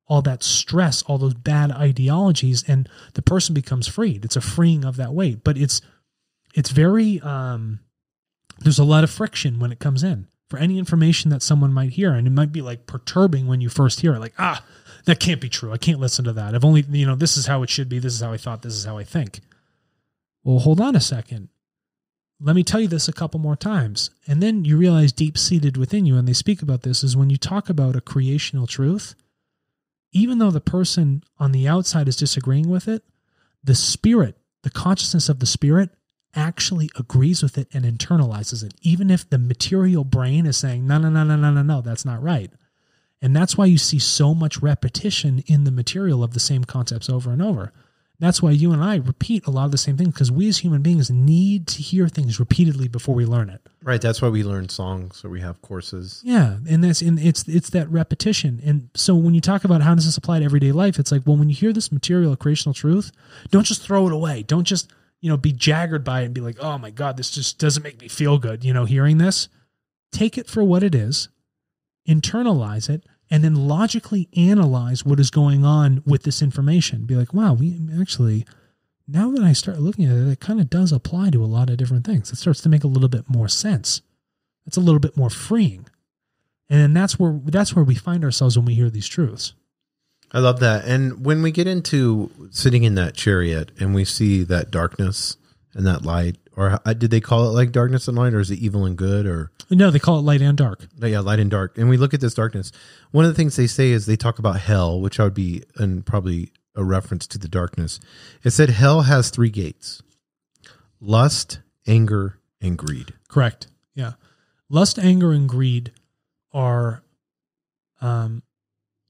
all that stress, all those bad ideologies, and the person becomes freed. It's a freeing of that weight. But it's it's very um there's a lot of friction when it comes in for any information that someone might hear. And it might be like perturbing when you first hear it, like, ah, that can't be true. I can't listen to that. I've only, you know, this is how it should be. This is how I thought. This is how I think. Well, hold on a second. Let me tell you this a couple more times. And then you realize deep seated within you, and they speak about this, is when you talk about a creational truth, even though the person on the outside is disagreeing with it, the spirit, the consciousness of the spirit actually agrees with it and internalizes it, even if the material brain is saying, no, no, no, no, no, no, no, that's not right. And that's why you see so much repetition in the material of the same concepts over and over. That's why you and I repeat a lot of the same things because we as human beings need to hear things repeatedly before we learn it. Right. That's why we learn songs or we have courses. Yeah, and that's and it's it's that repetition. And so when you talk about how does this apply to everyday life, it's like well, when you hear this material creational truth, don't just throw it away. Don't just you know be jaggered by it and be like, oh my god, this just doesn't make me feel good. You know, hearing this, take it for what it is, internalize it, and then logically analyze what is going on with this information. Be like, wow, we actually, now that I start looking at it, it kind of does apply to a lot of different things. It starts to make a little bit more sense. It's a little bit more freeing. And then that's where that's where we find ourselves when we hear these truths. I love that. And when we get into sitting in that chariot and we see that darkness and that light, or uh, did they call it like darkness and light, or is it evil and good, or No, they call it light and dark. yeah, light and dark? And we look at this darkness. One of the things they say is they talk about hell, which I would be and probably a reference to the darkness. It said hell has three gates: lust, anger, and greed. Correct. Yeah. Lust, anger, and greed are um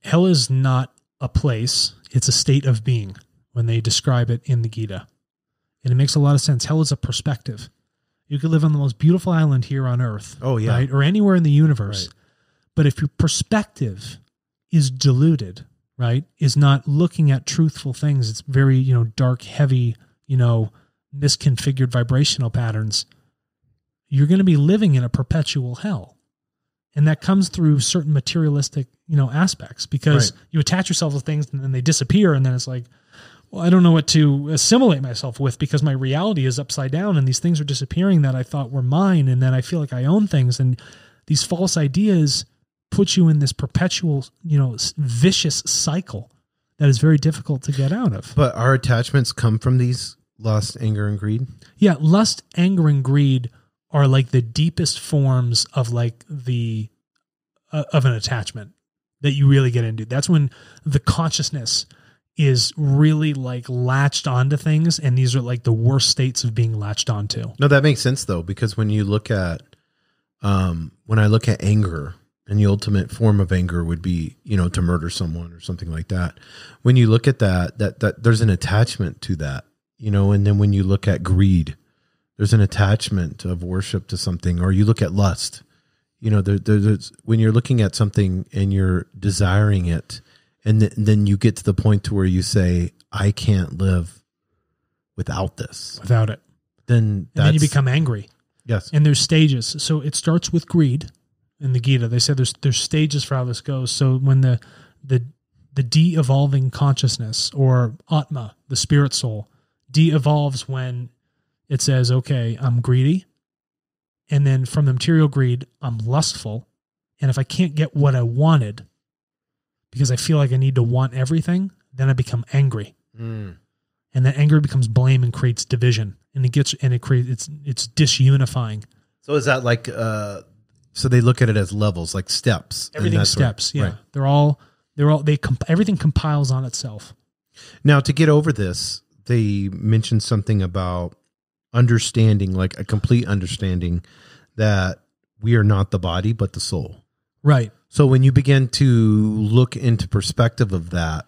hell is not a place, it's a state of being when they describe it in the Gita. And it makes a lot of sense. Hell is a perspective. You could live on the most beautiful island here on earth. Oh, yeah. Right? Or anywhere in the universe. Right. But if your perspective is diluted, right, is not looking at truthful things, it's very, you know, dark, heavy, you know, misconfigured vibrational patterns, you're going to be living in a perpetual hell. And that comes through certain materialistic, you know, aspects because Right. you attach yourself to things and then they disappear and then it's like, well, I don't know what to assimilate myself with because my reality is upside down and these things are disappearing that I thought were mine and then I feel like I own things and these false ideas put you in this perpetual, you know, vicious cycle that is very difficult to get out of. But our attachments come from these lust, anger, and greed. Yeah, lust, anger, and greed are like the deepest forms of like the uh, of an attachment that you really get into. That's when the consciousness is really like latched onto things, and these are like the worst states of being latched onto. No, that makes sense though, because when you look at, um, when I look at anger, and the ultimate form of anger would be, you know, to murder someone or something like that. When you look at that, that that there's an attachment to that, you know, and then when you look at greed, there's an attachment of worship to something, or you look at lust, you know, there, there, there's when you're looking at something and you're desiring it, and th- then you get to the point to where you say, I can't live without this. Without it, Then and then you become angry. yes, and there's stages. So it starts with greed, in the Gita. They said there's there's stages for how this goes. So when the the the de-evolving consciousness or atma, the spirit soul, de-evolves when it says, "Okay, I'm greedy," and then from the material greed, I'm lustful, and if I can't get what I wanted, because I feel like I need to want everything, then I become angry, Mm. and that anger becomes blame and creates division, and it gets and it creates it's it's disunifying. So is that like uh so they look at it as levels, like steps. Everything steps. Yeah, right. they're all they're all they comp- everything compiles on itself. Now to get over this, they mentioned something about understanding, like a complete understanding that we are not the body but the soul. Right. So when you begin to look into perspective of that,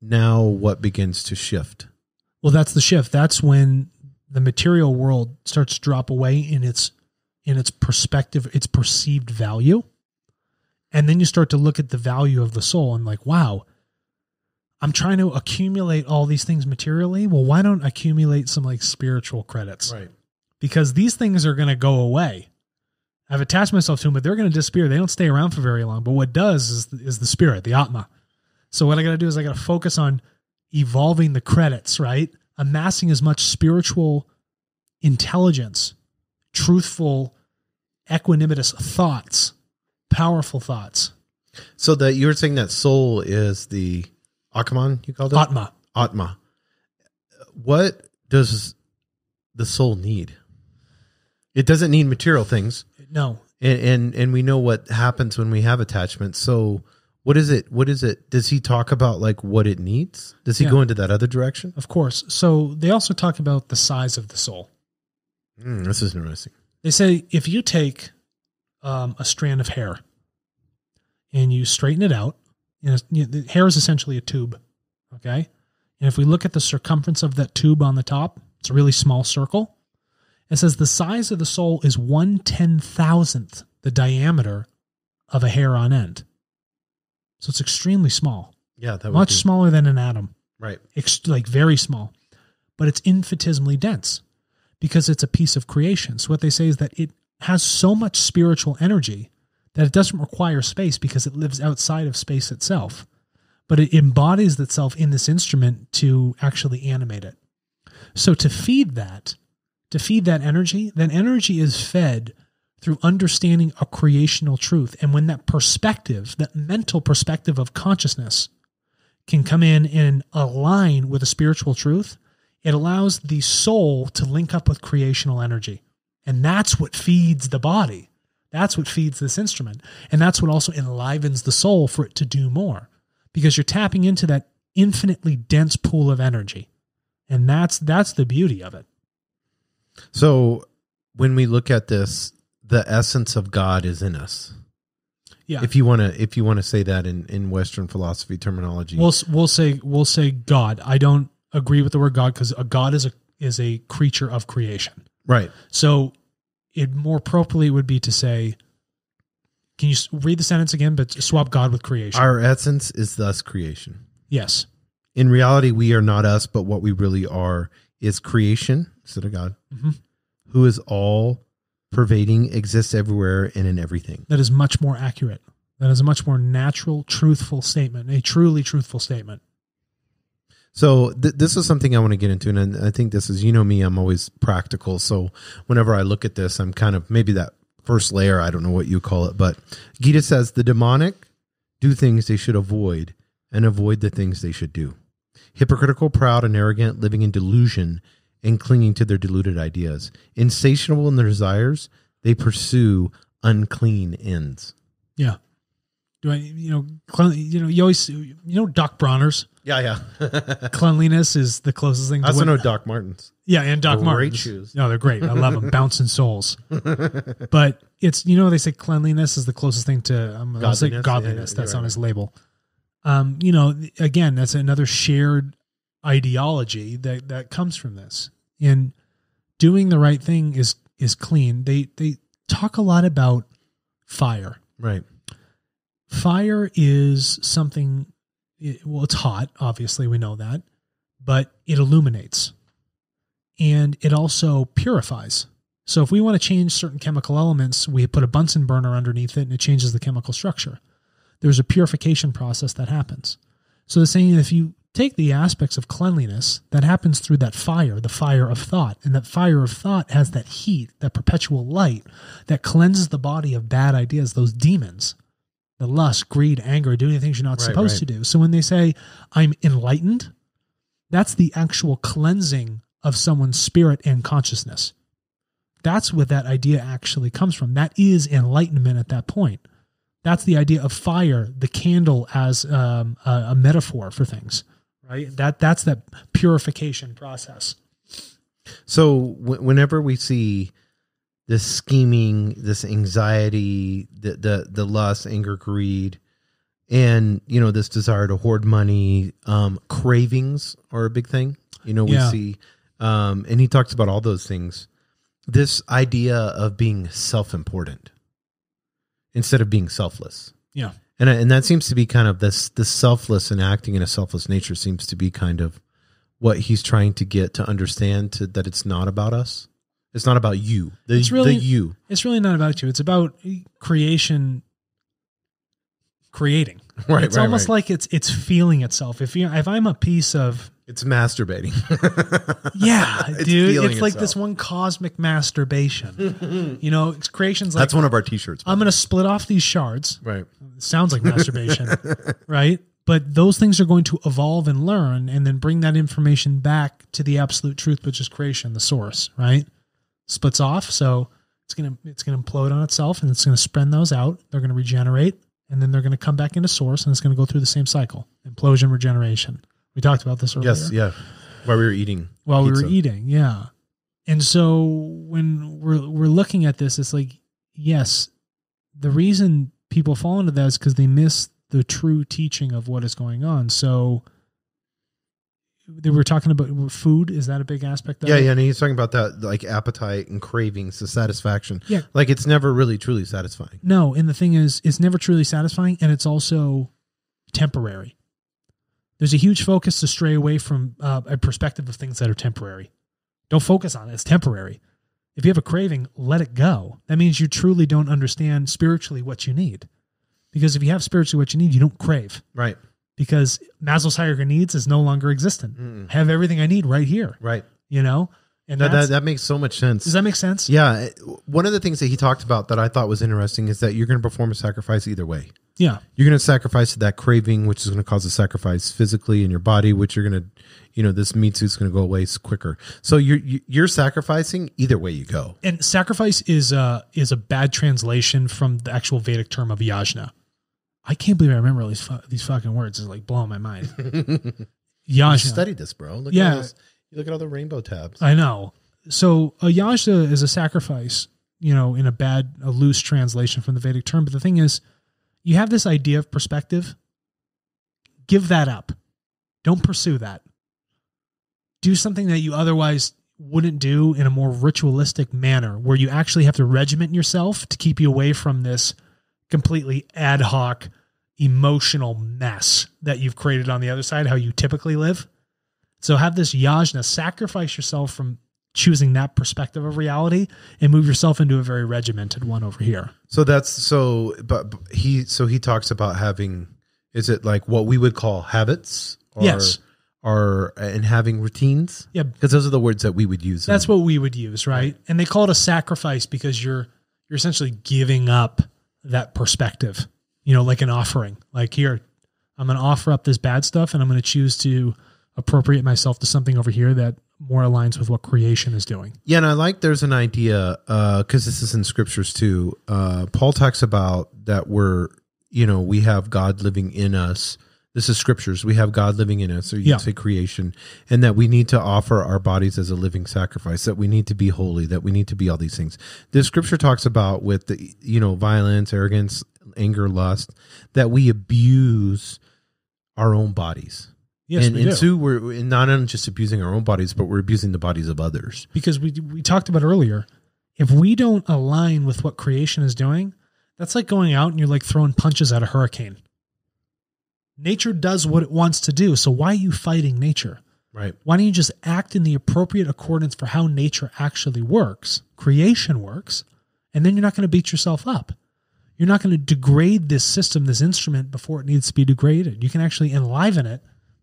now what begins to shift? Well, that's the shift. That's when the material world starts to drop away in its in its perspective, its perceived value. And then you start to look at the value of the soul and like, wow, I'm trying to accumulate all these things materially. Well, why don't accumulate some like spiritual credits? Right. Because these things are going to go away. I've attached myself to them, but they're going to disappear. They don't stay around for very long. But what does is is the spirit, the atma. So what I got to do is I got to focus on evolving the credits, right? Amassing as much spiritual intelligence, truthful, equanimitous thoughts, powerful thoughts. So that you were saying that soul is the Akman, you called it? Atma. Atma. What does the soul need? It doesn't need material things. No. And and, and we know what happens when we have attachments. So what is it? What is it? Does he talk about like what it needs? Does he Yeah. go into that other direction? Of course. So they also talk about the size of the soul. Mm, this is interesting. They say if you take um, a strand of hair and you straighten it out, you know, the hair is essentially a tube. Okay. And if we look at the circumference of that tube on the top, it's a really small circle. It says the size of the soul is one ten thousandth the diameter of a hair on end. So it's extremely small, Yeah, that would much be- smaller than an atom right. ex- like very small, but it's infinitesimally dense because it's a piece of creation. So what they say is that it has so much spiritual energy that it doesn't require space because it lives outside of space itself, but it embodies itself in this instrument to actually animate it. So to feed that, to feed that energy, that energy is fed through understanding a creational truth. And when that perspective, that mental perspective of consciousness can come in and align with a spiritual truth, it allows the soul to link up with creational energy. And that's what feeds the body. That's what feeds this instrument. And that's what also enlivens the soul for it to do more because you're tapping into that infinitely dense pool of energy. And that's that's the beauty of it. So when we look at this, the essence of God is in us. Yeah. If you want to, if you want to say that in in Western philosophy terminology, We'll we'll say we'll say God. I don't agree with the word God because a God is a is a creature of creation. right? So it more appropriately would be to say, can you read the sentence again, but swap God with creation? Our essence is thus creation. yes. In reality, we are not us, but what we really are is creation of God, Mhm. who is all pervading, exists everywhere and in everything. That is much more accurate. That is a much more natural, truthful statement, a truly truthful statement. So th- this is something I want to get into, and I think this is, you know, me, I'm always practical. So whenever I look at this, I'm kind of maybe that first layer. I don't know what you call it, but Gita says the demonic do things they should avoid and avoid the things they should do. Hypocritical, proud, and arrogant, living in delusion and clinging to their deluded ideas. Insatiable in their desires, they pursue unclean ends. Yeah. Do I, you know, clean, you know, you always, you know, Doc Bronner's Yeah, yeah. cleanliness is the closest thing I to also what, know Doc Martens. Yeah, and Doc Great Martens. shoes. No, they're great. I love them. Bouncing souls. but it's you know they say cleanliness is the closest thing to um, Godliness? godliness. Yeah, that's you're on right. his label. Um, you know, again, that's another shared ideology that that comes from this. And doing the right thing is is clean. They they talk a lot about fire. Right. Fire is something. it- well, it's hot. Obviously, we know that, but it illuminates, and it also purifies. So if we want to change certain chemical elements, we put a Bunsen burner underneath it and it changes the chemical structure. There's a purification process that happens. So the saying if you take the aspects of cleanliness that happens through that fire, the fire of thought, and that fire of thought has that heat, that perpetual light that cleanses the body of bad ideas, those demons, the lust, greed, anger, doing the things you're not Right, supposed right. to do. So when they say, I'm enlightened, that's the actual cleansing of someone's spirit and consciousness. That's where that idea actually comes from. That is enlightenment at that point. That's the idea of fire, the candle as um, a, a metaphor for things, right? That that's that purification process. So w- whenever we see this scheming, this anxiety, the, the the lust, anger, greed, and you know this desire to hoard money, um, cravings are a big thing. You know we Yeah. see, um, and he talks about all those things. This idea of being self-important instead of being selfless. Yeah. And and that seems to be kind of this the selfless and acting in a selfless nature seems to be kind of what he's trying to get to understand to that it's not about us. It's not about you. The, It's really- the you. It's really not about you. It's about creation creating. Right. it's right, almost right. like it's it's feeling itself. If you if I'm a piece of it's masturbating. yeah, It's dude, it's like this one cosmic masturbation. you know, it's creation's like That's one of our t-shirts. I'm going to split off these shards. right. It sounds like masturbation, right? But those things are going to evolve and learn and then bring that information back to the absolute truth, which is creation, the source, right? Splits off. So it's going to, it's going to implode on itself and it's going to spread those out. They're going to regenerate and then they're going to come back into source and it's going to go through the same cycle implosion, regeneration. We talked about this earlier Yes, yeah. While we were eating. while we were eating. Yeah. And so when we're we're looking at this, it's like, yes, the reason people fall into that is because they miss the true teaching of what is going on. So they were talking about food. Is that a big aspect? Of Yeah, it? yeah, and he's talking about that like appetite and cravings, the satisfaction. Yeah. Like it's never really truly satisfying. No, and the thing is, it's never truly satisfying, and it's also temporary. There's a huge focus to stray away from uh, a perspective of things that are temporary. Don't focus on it; it's temporary. If you have a craving, let it go. That means you truly don't understand spiritually what you need. Because if you have spiritually what you need, you don't crave. Right. Because Maslow's hierarchy needs is no longer existent. Mm-mm. I have everything I need right here. Right. You know, and That, that that makes so much sense. does that make sense? Yeah, one of the things that he talked about that I thought was interesting is that you're going to perform a sacrifice either way. Yeah. You're going to sacrifice to that craving, which is going to cause a sacrifice physically in your body, which you're going to, you know, this meat suit's going to go away quicker. So you're you're sacrificing either way you go. And sacrifice is a is a bad translation from the actual Vedic term of yajna. I can't believe I remember all these fu- these fucking words. It's like blowing my mind. You Yajna. studied this, bro. Look Yeah. at all this, you look at all the rainbow tabs. I know. So a yajna is a sacrifice. You know, in a bad, a loose translation from the Vedic term. But the thing is, you have this idea of perspective. Give that up. Don't pursue that. Do something that you otherwise wouldn't do in a more ritualistic manner, where you actually have to regiment yourself to keep you away from this completely ad hoc emotional mess that you've created on the other side, how you typically live. So have this yajna, sacrifice yourself from choosing that perspective of reality and move yourself into a very regimented one over here. So that's so, but he so he talks about having. Is it like what we would call habits? Or, Yes. Or and having routines. Yeah, Because those are the words that we would use. that's in- what we would use, right? And they call it a sacrifice because you're you're essentially giving up that perspective. You know, like an offering. Like here, I'm going to offer up this bad stuff and I'm going to choose to appropriate myself to something over here that more aligns with what creation is doing. Yeah, and I like there's an idea because this is in scriptures too. Uh, Paul talks about that we're you know we have God living in us. This is scriptures. We have God living in us, or you Yeah. say creation, and that we need to offer our bodies as a living sacrifice. That we need to be holy. That we need to be all these things. The scripture talks about with the you know violence, arrogance, anger, lust, that we abuse our own bodies. Yes, and, we and do. two, we're not only just abusing our own bodies, but we're abusing the bodies of others. because we we talked about earlier if we don't align with what creation is doing that's like going out and you're like throwing punches at a hurricane nature does what it wants to do so why are you fighting nature Right. Why don't you just act in the appropriate accordance for how nature actually works, creation works, and then you're not going to beat yourself up. You're not going to degrade this system, this instrument, before it needs to be degraded. You can actually enliven it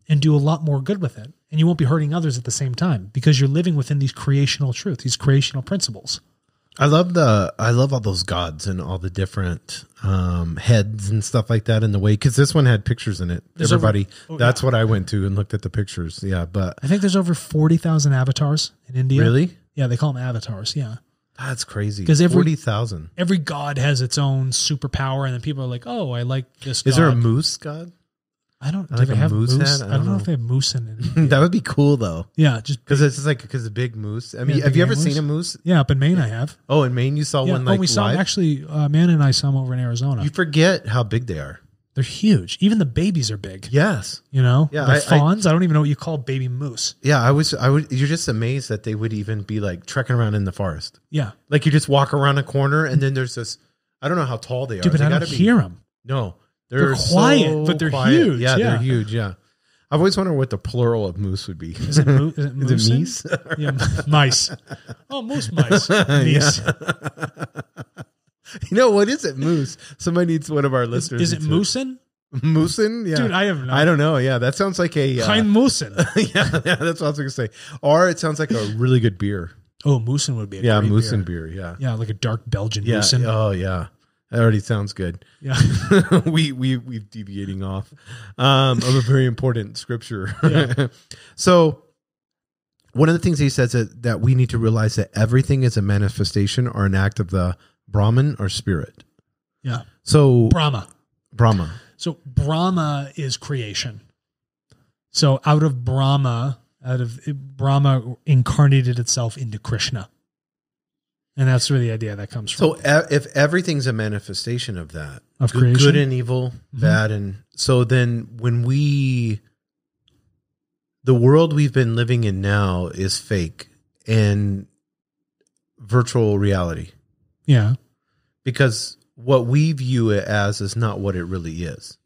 and do a lot more good with it. And you won't be hurting others at the same time because you're living within these creational truths, these creational principles. I love the I love all those gods and all the different um, heads and stuff like that in the way because this one had pictures in it. There's Everybody, over- oh, that's what I went to and looked at the pictures. Yeah, but I think there's over 40,000 avatars in India. really, Yeah, they call them avatars. Yeah. that's crazy. 'Cause every- forty thousand. Every god has its own superpower, and then people are like, oh, I like this Is there a moose god? I don't. like do they have moose moose? head? I, don't know. if they have moose in it. that would be cool though, yeah, just because it's just like because a big moose. I mean, Yeah, have you ever moose. seen a moose? yeah. Up in Maine, I have. Oh, in Maine, you saw Yeah. one like oh, we saw live. them actually. Uh, man and I saw them over in Arizona. you forget how big they are. They're huge. Even the babies are big. Yes. You know. Yeah, The I- I- fawns. I, don't even know what you call baby moose. Yeah, I was. I would. You're just amazed that they would even be like trekking around in the forest. Yeah, Like you just walk around a corner and then there's this. I don't know how tall they are. dude, but They I don't be- hear them. No, They're they're, quiet, so but they're quiet. huge, Yeah, yeah. they're huge. Yeah, I've always wondered what the plural of moose would be. Is it, mo- is it Is moose? it meese? Yeah, mice. Oh, moose mice. Meese. you know what is it? Moose. Somebody needs one of our listeners. is it to- moosin? Moosin? Yeah. Dude, I have no. I don't know. Yeah, that sounds like a. Uh, Kein moosin. yeah, yeah, that's what I was gonna say. Or it sounds like a really good beer. Oh, moosin would be a Yeah, Moosin beer. beer. Yeah. Yeah, like a dark Belgian Yeah. moosin. Oh yeah. That already sounds good. Yeah. we we we deviating off um, of a very important scripture. Yeah. so one of the things he says that, that we need to realize that everything is a manifestation or an act of the Brahman or spirit. Yeah. So Brahma. Brahma. So Brahma is creation. So out of Brahma, out of Brahma incarnated itself into Krishna. And that's where the idea that comes from. So e- if everything's a manifestation of that, Of good, creation? good and evil, Mhm. bad and so then when we the world we've been living in now is fake and virtual reality yeah. because what we view it as is not what it really is.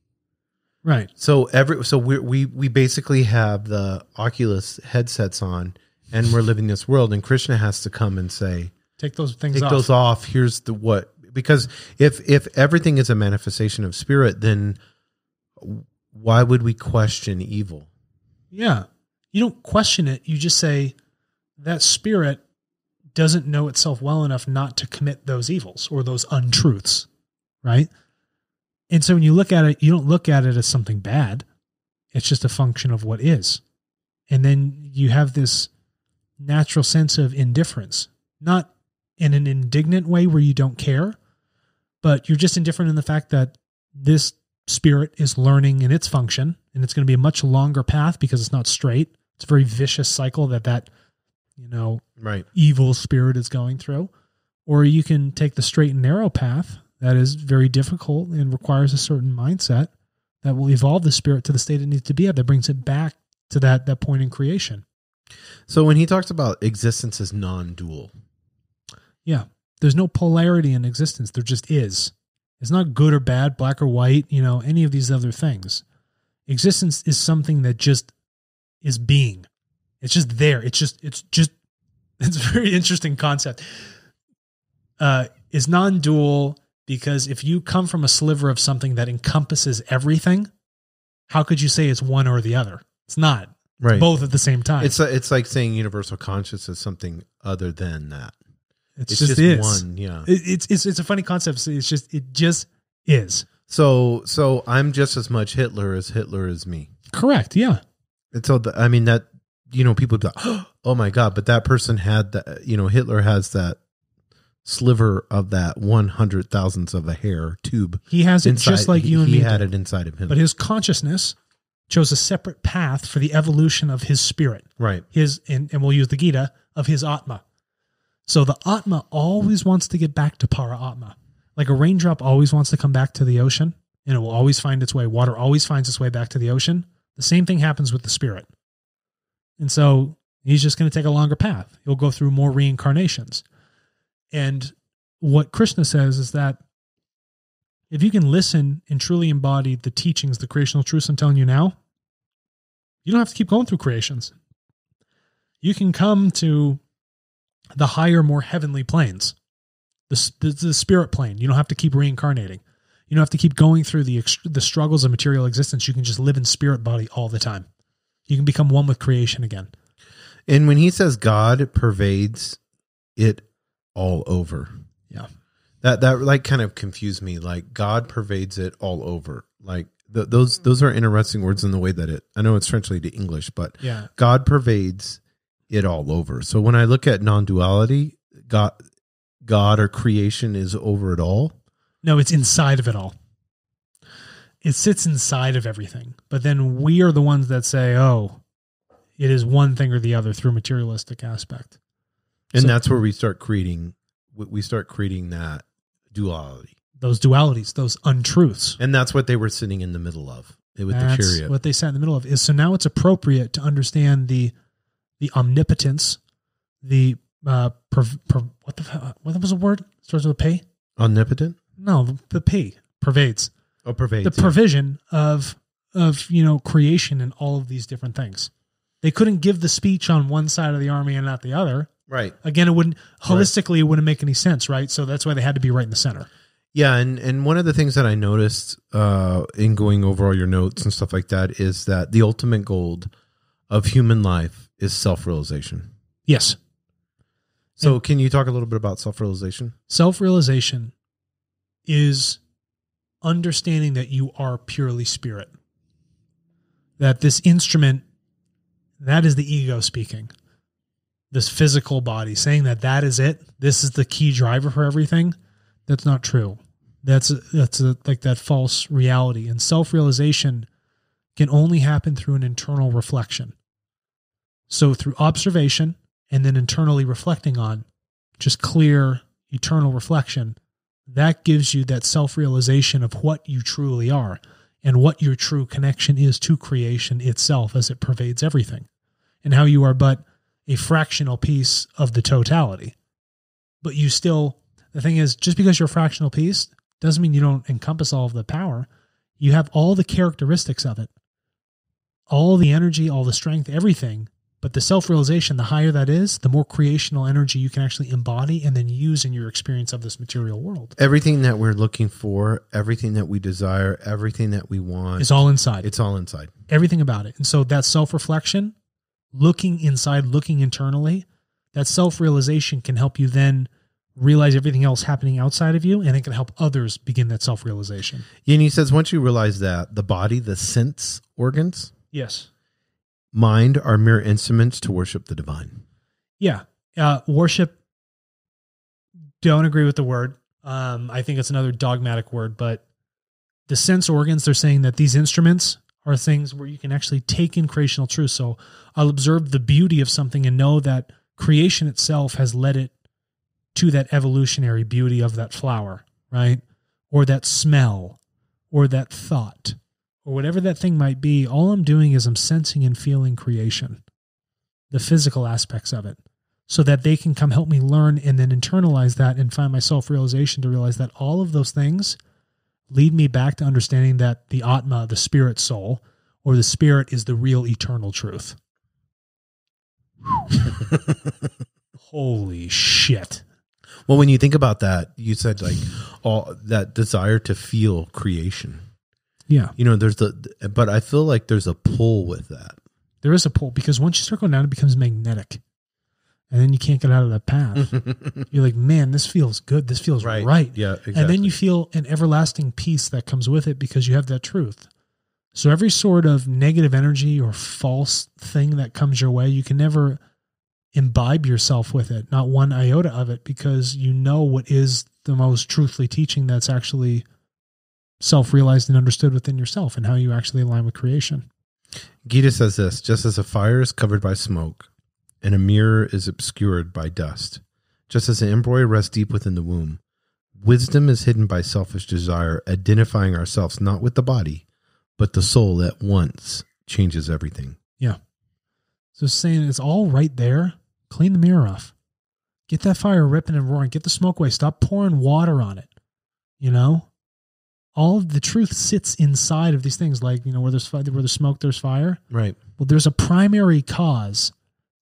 Right. So every so we we we basically have the Oculus headsets on and we're living this world and Krishna has to come and say Take those things take off. those off here's the what because if if everything is a manifestation of spirit then why would we question evil Yeah. You don't question it. You just say that spirit doesn't know itself well enough not to commit those evils or those untruths. Right. And so when you look at it, you don't look at it as something bad. It's just a function of what is. And then you have this natural sense of indifference, not in an indignant way where you don't care, but you're just indifferent in the fact that this spirit is learning in its function and it's going to be a much longer path because it's not straight. It's a very vicious cycle that that, you know, right evil spirit is going through. Or you can take the straight and narrow path that is very difficult and requires a certain mindset that will evolve the spirit to the state it needs to be at that brings it back to that that point in creation. so when he talks about existence as non-dual Yeah. There's no polarity in existence. There just is. It's not good or bad, black or white, you know, any of these other things. Existence is something that just is being. It's just there. It's just, it's just, it's a very interesting concept. Uh, is non dual because if you come from a sliver of something that encompasses everything, how could you say it's one or the other? It's not. right Both at the same time. it's it's like saying universal consciousness is something other than that it's, it's just, just is. one yeah It, it's, it's, it's a funny concept. It's just, it just is. so so i'm just as much hitler as hitler is me Correct. Yeah. And so, the, I mean, that, you know, people like, oh my God, but that person had that, you know, Hitler has that sliver of that one hundred thousandths of a hair tube. He has it inside. just like he, you and he me. had did. it inside of him. But his consciousness chose a separate path for the evolution of his spirit. right. His and, and we'll use the Gita of his Atma. So the Atma always wants to get back to Para Atma. Like a raindrop always wants to come back to the ocean and it will always find its way. Water always finds its way back to the ocean. The same thing happens with the spirit. And so he's just going to take a longer path. He'll go through more reincarnations. And what Krishna says is that if you can listen and truly embody the teachings, the creational truths I'm telling you now, you don't have to keep going through creations. you can come to the higher, more heavenly planes, the, the, the spirit plane. You don't have to keep reincarnating. You don't have to keep going through the the struggles of material existence. You can just live in spirit body all the time. You can become one with creation again. And when he says God pervades it all over. Yeah. That that like kind of confused me. Like God pervades it all over. Like th- those those are interesting words in the way that it. I know it's translated to English, but Yeah. God pervades it all over. So when I look at non-duality, God God or creation is over it all. No, it's inside of it all. It sits inside of everything. But then we are the ones that say, oh, it is one thing or the other through materialistic aspect. And So- that's where we start creating we- start creating that duality. Those dualities, those untruths. And that's what they were sitting in the middle of with the That's chariot. what they sat in the middle of. Is so now it's appropriate to understand the the omnipotence, the uh, perv, per, what the what was the word? Starts with a P. Omnipotent? No, the, the P pervades Oh, pervades. the yeah. provision of of you know creation and all of these different things. They couldn't give the speech on one side of the army and not the other. right. Again, it wouldn't holistically it wouldn't make any sense, right? So that's why they had to be right in the center. Yeah, and and one of the things that I noticed uh, in going over all your notes and stuff like that is that the ultimate goal of human life is self realization. Yes, So, can you talk a little bit about self realization? self realization is understanding that you are purely spirit. That this instrument, that is the ego speaking. This physical body saying that that is it. This is the key driver for everything. That's not true. That's that's a, like that false reality. And self realization can only happen through an internal reflection. So through observation and then internally reflecting on just clear eternal reflection, that gives you that self realization of what you truly are and what your true connection is to creation itself as it pervades everything, and how you are but a fractional piece of the totality. But you still, the thing is, just because you're a fractional piece doesn't mean you don't encompass all of the power. You have all the characteristics of it, all the energy, all the strength, everything but the self realization, the higher that is, the more creational energy you can actually embody and then use in your experience of this material world. Everything that we're looking for, everything that we desire, everything that we want, It's all inside, it's all inside. everything about it. And so that self reflection, looking inside, looking internally, that self realization can help you then realize everything else happening outside of you and it can help others begin that self realization. And he says, once you realize that, the body, the sense organs, Yes. Mind are mere instruments to worship the divine. Yeah. Uh, worship, don't agree with the word. Um, I think it's another dogmatic word, but the sense organs, they're saying that these instruments are things where you can actually take in creational truth. So I'll observe the beauty of something and know that creation itself has led it to that evolutionary beauty of that flower, right? Or that smell, or that thought, or whatever that thing might be. All I'm doing is I'm sensing and feeling creation, the physical aspects of it so that they can come help me learn and then internalize that and find my self realization to realize that all of those things lead me back to understanding that the Atma, the spirit soul, or the spirit is the real eternal truth. Holy shit. Well, when you think about that, you said like all that desire to feel creation. Yeah. You know, there's the, but I feel like there's a pull with that. There is a pull because once you start going down, it becomes magnetic. And then you can't get out of that path. You're like, man, this feels good. This feels right. right. Yeah. Exactly. And then you feel an everlasting peace that comes with it because you have that truth. So every sort of negative energy or false thing that comes your way, you can never imbibe yourself with it, not one iota of it, because you know what is the most truthfully teaching that's actually self realized and understood within yourself and how you actually align with creation. Gita says this just as a fire is covered by smoke and a mirror is obscured by dust, just as an embryo rests deep within the womb, wisdom is hidden by selfish desire, identifying ourselves not with the body, but the soul that once changes everything. Yeah. So saying it's all right there. Clean the mirror off. Get that fire ripping and roaring. Get the smoke away. Stop pouring water on it. You know, all of the truth sits inside of these things. Like you know, where there's fi- where there's smoke, there's fire. Right. Well, there's a primary cause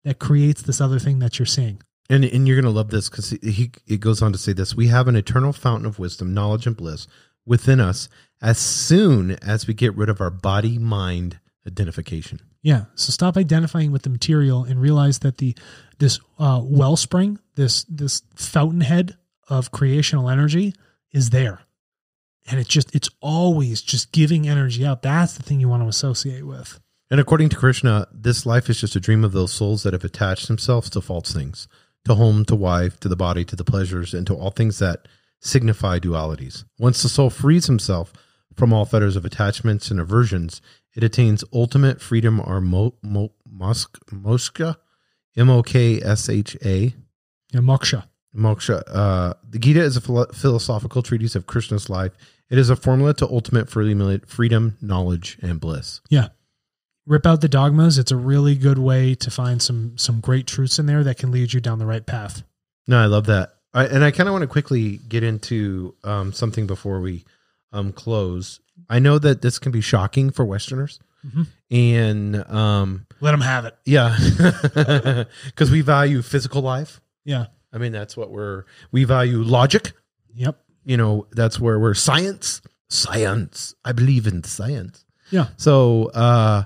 that creates this other thing that you're seeing. And and you're gonna love this because he, he it goes on to say this: we have an eternal fountain of wisdom, knowledge, and bliss within us. As soon as we get rid of our body mind identification. Yeah. So stop identifying with the material and realize that the this uh, wellspring, this this fountainhead of creational energy is there. And it just it's always just giving energy out. That's the thing you want to associate with. And according to Krishna, this life is just a dream of those souls that have attached themselves to false things, to home, to wife, to the body, to the pleasures, and to all things that signify dualities. Once the soul frees himself from all fetters of attachments and aversions, it attains ultimate freedom or mo, mo, mosk, moksha, M O K S H A. Yeah, moksha. Moksha. Uh, the Gita is a philo- philosophical treatise of Krishna's life. It is a formula to ultimate freedom, freedom, knowledge, and bliss. Yeah. Rip out the dogmas. It's a really good way to find some some great truths in there that can lead you down the right path. No, I love that. I, and I kind of want to quickly get into um, something before we um, close. I know that this can be shocking for Westerners, Mhm. and um, Let them have it. yeah, because we value physical life. Yeah. I mean, that's what we're we value logic. Yep. You know, that's where we're science. Science. I believe in science. Yeah. So uh,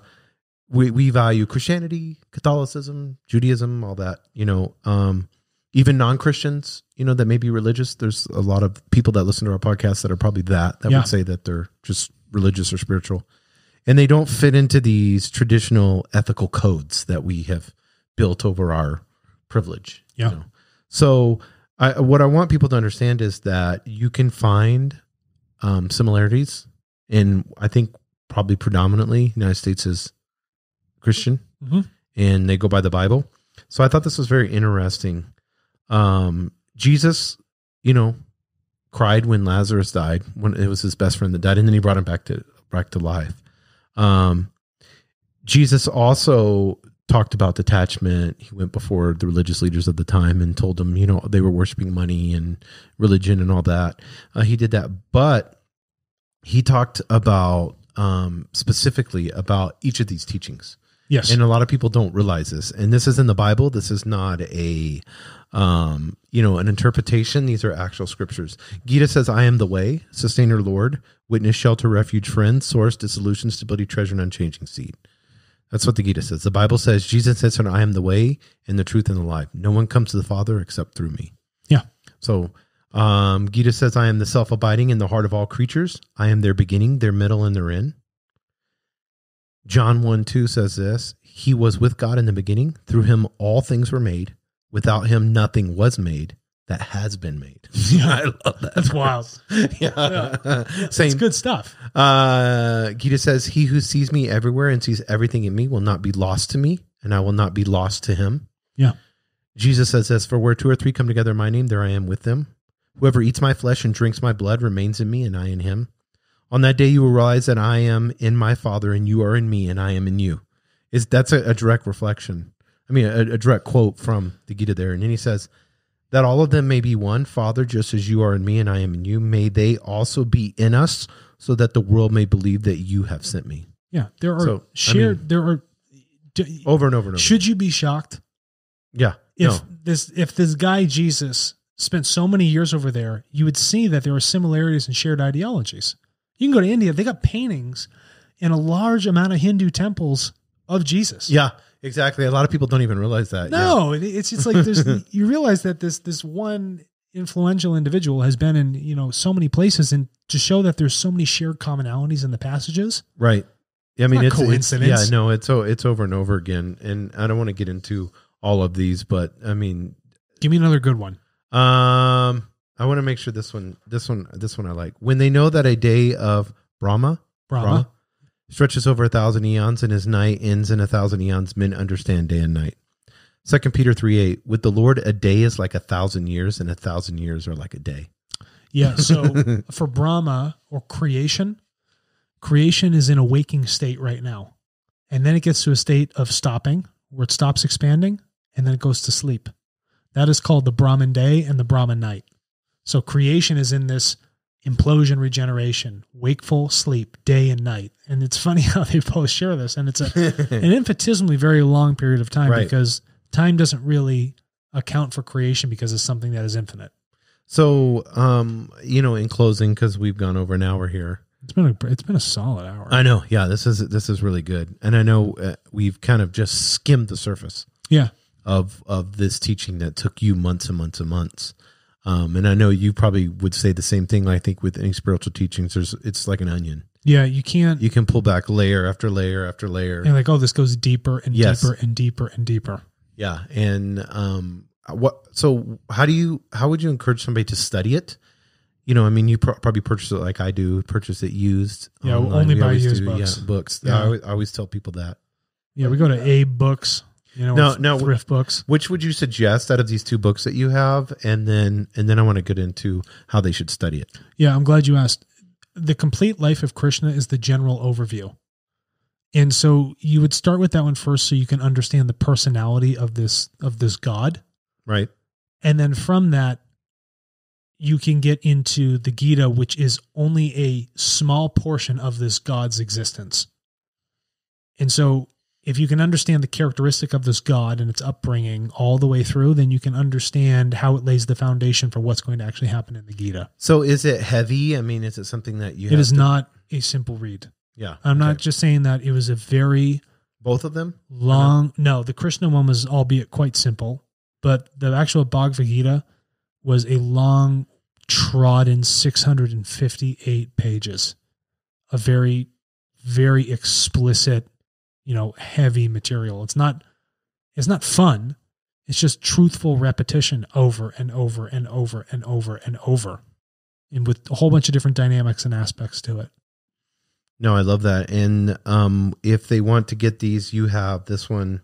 we we value Christianity, Catholicism, Judaism, all that. You know, um, even non Christians. You know that may be religious. There's a lot of people that listen to our podcast that are probably that that Yeah. would say that they're just religious or spiritual, and they don't fit into these traditional ethical codes that we have built over our privilege. you Yeah. know. So I, what I want people to understand is that you can find um, similarities in, I think, probably predominantly United States is Christian Mhm. and they go by the Bible. So I thought this was very interesting. Um, Jesus, you know, cried when Lazarus died, when it was his best friend that died, and then he brought him back to back to life. Um, Jesus also talked about detachment. He went before the religious leaders of the time and told them, you know, they were worshiping money and religion and all that. Uh, he did that, but he talked about um, specifically about each of these teachings. Yes. And a lot of people don't realize this. And this is in the Bible. This is not a, um, you know, an interpretation. These are actual scriptures. Gita says, I am the way, sustainer, Lord, witness, shelter, refuge, friend, source, dissolution, stability, treasure, and unchanging seed. That's what the Gita says. The Bible says, Jesus says, I am the way and the truth and the life. No one comes to the Father except through me. Yeah. So um, Gita says, I am the self abiding in the heart of all creatures. I am their beginning, their middle, and their end. John 1 2 says this He was with God in the beginning. Through him, all things were made. Without him, nothing was made that has been made. Yeah. I love that. That's wild. yeah. It's Same. good stuff. Uh, Gita says, He who sees me everywhere and sees everything in me will not be lost to me, and I will not be lost to him. Yeah. Jesus says this For where two or three come together in my name, there I am with them. Whoever eats my flesh and drinks my blood remains in me, and I in him. On that day, you will realize that I am in my Father, and you are in me, and I am in you. Is that's a, a direct reflection? I mean, a, a direct quote from the Gita there, and then he says that all of them may be one Father, just as you are in me, and I am in you. May they also be in us, so that the world may believe that you have sent me. Yeah. There are So, I shared, mean- there are, d- Over and over and over. should you be shocked yeah. if no. this, if this guy Jesus spent so many years over there, you would see that there are similarities and shared ideologies. You can go to India, they got paintings in a large amount of Hindu temples of Jesus. Yeah. Exactly. A lot of people don't even realize that. No, it- it's just like there's you realize that this this one influential individual has been in you know so many places, and to show that there's so many shared commonalities in the passages. Right. Yeah, I mean, it's, it's coincidence. yeah, no, it's it's over and over again, and I don't want to get into all of these, but I mean, Give me another good one. um, I want to make sure this one, this one, this one I like. When they know that a day of Brahma, Brahma. Stretches over a thousand eons, and his night ends in a thousand eons, men understand day and night. Second Peter three eight. With the Lord, a day is like a thousand years, and a thousand years are like a day. Yeah. So for Brahma or creation, creation is in a waking state right now, and then it gets to a state of stopping where it stops expanding, and then it goes to sleep. That is called the Brahman day and the Brahman night. So creation is in this implosion regeneration, wakeful sleep, day and night. And it's funny how they both share this. And it's a, an infinitesimally very long period of time Right. because time doesn't really account for creation because it's something that is infinite. So, um, you know, in closing, because we've gone over an hour here. It's been a it's been a solid hour. I know, yeah, this is this is really good, and I know uh, we've kind of just skimmed the surface yeah, of of this teaching that took you months and months and months. Um, and I know you probably would say the same thing. I think with any spiritual teachings, there's it's like an onion. yeah. You can't. You can pull back layer after layer after layer. You're like, oh, this goes deeper and Yes. deeper and deeper and deeper. Yeah, and um, what? So, how do you? How would you encourage somebody to study it? You know, I mean, you pro- probably purchase it like I do, purchase it used. Yeah, online. only We buy used do, books. Yeah, books. Yeah. I, always, I always tell people that. Yeah, we go to AbeBooks. You know, No, no. thrift books. Which would you suggest out of these two books that you have, and then and then I want to get into how they should study it. Yeah, I'm glad you asked. The complete life of Krishna is the general overview. And so you would start with that one first so you can understand the personality of this of this god. Right. And then from that you can get into the Gita which is only a small portion of this god's existence. And so if you can understand the characteristic of this god and its upbringing all the way through, then you can understand how it lays the foundation for what's going to actually happen in the Gita. So, is it heavy? I mean, is it something that you? It is to- not a simple read. Yeah, I'm not just saying that it was a very both of them. long. No, the Krishna one was albeit quite simple, but the actual Bhagavad Gita was a long, trodden 658 pages, a very, very explicit, you know, heavy material. It's not, it's not fun. It's just truthful repetition over and over and over and over and over, and with a whole bunch of different dynamics and aspects to it. No, I love that. And um, if they want to get these, you have this one.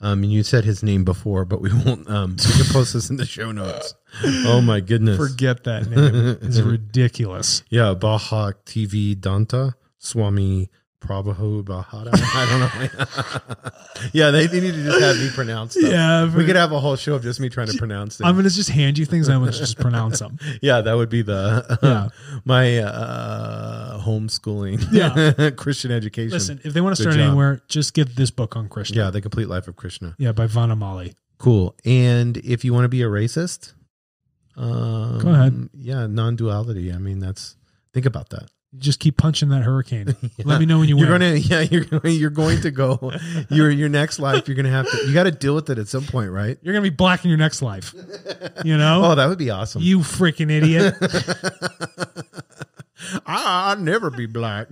Um, and you said his name before, but we won't. Um, we can post this in the show notes. Oh my goodness! Forget that name. It's ridiculous. Yeah, Baha TV Danta Swami Prabhu Bahada. I don't know. yeah, they, they need to just have me pronounce them. Yeah, we could have a whole show of just me trying to pronounce them. I'm gonna just hand you things. and I'm gonna just pronounce them. yeah, that would be the Yeah. my uh, homeschooling. Yeah. Christian education. Listen, if they want to start job. anywhere, just get this book on Krishna. Yeah, the complete life of Krishna. yeah, by Vanamali. Cool. And if you want to be a racist, um, Go ahead. Yeah, non-duality. I mean, that's think about that. Just keep punching that hurricane. Yeah. Let me know when you You're win. gonna, yeah, you're going, you're going to go. Your your next life, you're gonna have to. You got to deal with it at some point, right? You're gonna be black in your next life. You know, Oh, that would be awesome. you freaking idiot. I, I'll never be black.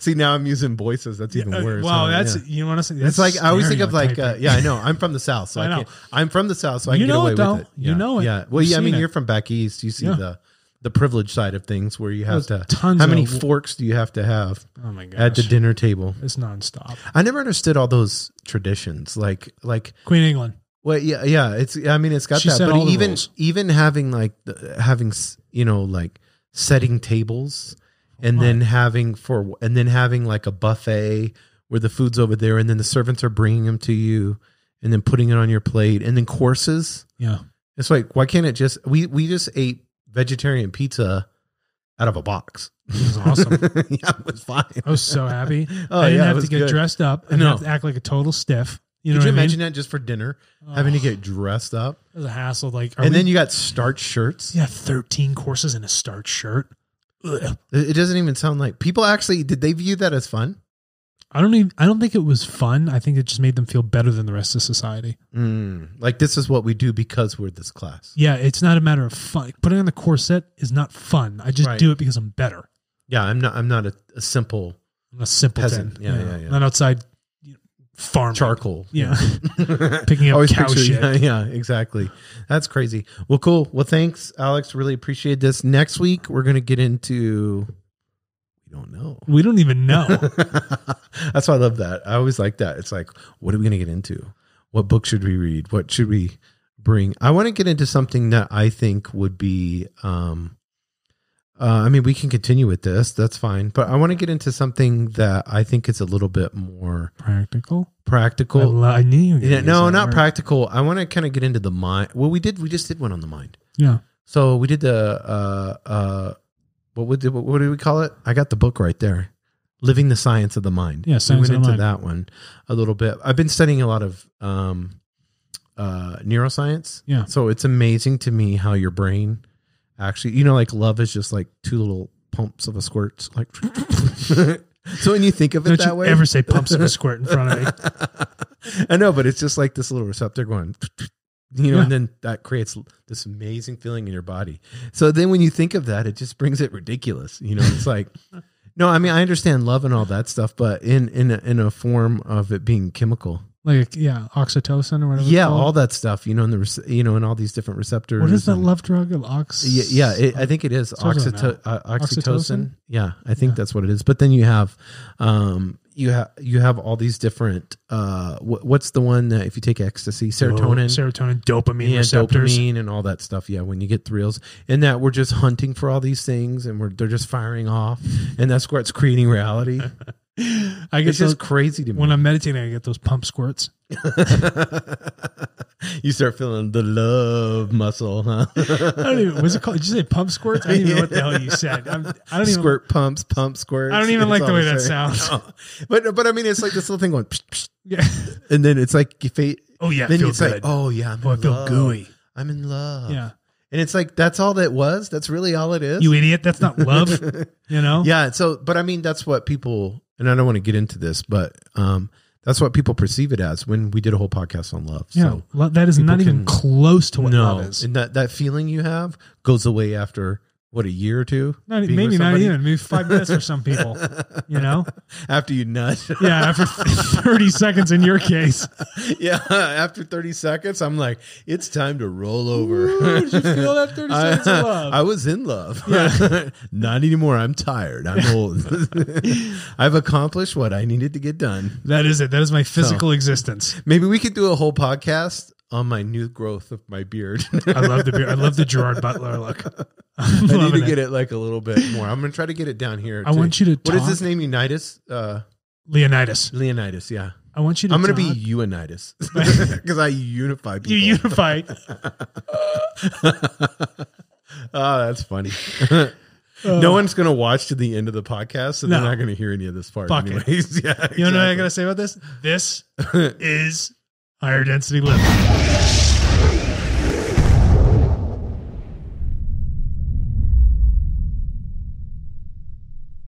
See, now I'm using voices. That's even worse. Wow, huh? that's Yeah. you want to say. That's It's like I always think of like, uh, yeah, I know. I'm from the south, so I I, know. can't. I'm from the south, so I You can get away it, with it. You know it. Yeah. Well, You've yeah. I mean, it. you're from back east. You see Yeah. the the privilege side of things, where you have There's to. tons How many of- forks do you have to have Oh my gosh, at the dinner table? it's nonstop. I never understood all those traditions. Like, like, Queen England. well, yeah, yeah. It's. I mean, it's got She that, but even rules. even having like the, having you know like setting tables and then having for and then having like a buffet where the food's over there and then the servants are bringing them to you and then putting it on your plate and then courses Yeah, it's like why can't it just we we just ate vegetarian pizza out of a box it was awesome. yeah it was fine I was so happy. Oh, I didn't yeah, have to get good. dressed up. and No. act like a total stiff. You know could you imagine mean? that just for dinner having to get dressed up It was a hassle. Like, and we- then you got starch shirts yeah, thirteen courses in a starch shirt. Ugh. it doesn't even sound like people actually did they view that as fun I don't even. I don't think it was fun. I think it just made them feel better than the rest of society. Mm, like this is what we do because we're this class. Yeah, it's not a matter of fun. Putting on the corset is not fun. I just Right. do it because I'm better. Yeah, I'm not. I'm not a, a simple I'm a simpleton. Peasant. Yeah, yeah, yeah. Not outside you know, farming. charcoal. Yeah, picking up cow picture. shit. Yeah, yeah, exactly. That's crazy. Well, cool. Well, thanks, Alex. Really appreciate this. Next week we're gonna get into. We don't know. We don't even know. That's why I love that. I always like that. It's like, what are we gonna get into? What book should we read? What should we bring? I want to get into something that I think would be. um uh, I mean, we can continue with this. That's fine. But I want to get into something that I think is a little bit more Practical. I, practical. lo- I knew you. Yeah, no, not word. practical. I want to kind of get into the mind. Well, we did. We just did one on the mind. Yeah. So we did the uh uh what would what, what do we call it? I got the book right there. Living the Science of the Mind. Yeah, we went of into Mind. that one a little bit. I've been studying a lot of um uh, neuroscience. Yeah. So it's amazing to me how your brain actually, you know, like love is just like two little pumps of a squirt. Like, so when you think of it Don't that you way, ever say pumps of a squirt in front of me? I know, but it's just like this little receptor going, you know, Yeah. and then that creates this amazing feeling in your body. So then when you think of that, it just brings it ridiculous. You know, it's like, no, I mean, I understand love and all that stuff, but in in a, in a form of it being chemical. Like yeah, oxytocin or whatever. Yeah, all that stuff, you know, and the you know, and all these different receptors. What is that and- love drug? Ox. Yeah, yeah it, I think it is oxyto- uh, oxytocin. Oxytocin? Yeah, I think Yeah. that's what it is. But then you have, um, you have you have all these different. Uh, wh- what's the one that if you take ecstasy, serotonin, serotonin, dopamine yeah, receptors. dopamine, and all that stuff. Yeah, when you get thrills, and that we're just hunting for all these things, and we're they're just firing off, and that's where it's creating reality. I get It's those just crazy to me. when I'm meditating. I get those pump squirts. you start feeling the love muscle, huh? I don't even. Was it called? Did you say pump squirts? I don't even know what the hell you said. I'm, I don't even. squirt pumps, pump squirts. I don't even like the way that sounds. No. But but I mean, it's like this little thing going, psh, psh, Yeah. and then it's like you fade. Oh yeah. then it's good. like, oh yeah, I'm oh, I feel love. gooey. I'm in love. Yeah. and it's like that's all that was. That's really all it is. You idiot. That's not love. you know. yeah. So, but I mean, that's what people. And I don't want to get into this, but um, that's what people perceive it as when we did a whole podcast on love. Yeah. So that is not even can- close to what no, love is. and that that feeling you have goes away after what a year or two. Not, maybe not even. Maybe five minutes for some people. You know. after you nut. Yeah. After thirty seconds in your case. yeah, after 30 seconds, I'm like, it's time to roll over. Ooh, did you feel that 30 I, seconds of love? I was in love. Yeah. Not anymore. I'm tired. I'm old. I've accomplished what I needed to get done. That is it. That is my physical existence. Maybe we could do a whole podcast on my new growth of my beard. I love the beard. I love the Gerard Butler look. I'm I need to get it like a little bit more. I'm going to try to get it down here. I too. want you to What is talk- his name? Unitas? Uh, Leonidas. Leonidas. Yeah. I want you to. I'm going to talk- be Unitas because I unify people. You unify. oh, that's funny. Uh, no one's going to watch to the end of the podcast, so they're not going to hear any of this part. Fuck it. anyways. Yeah, You know what I exactly. gotta say about this? This is higher density living.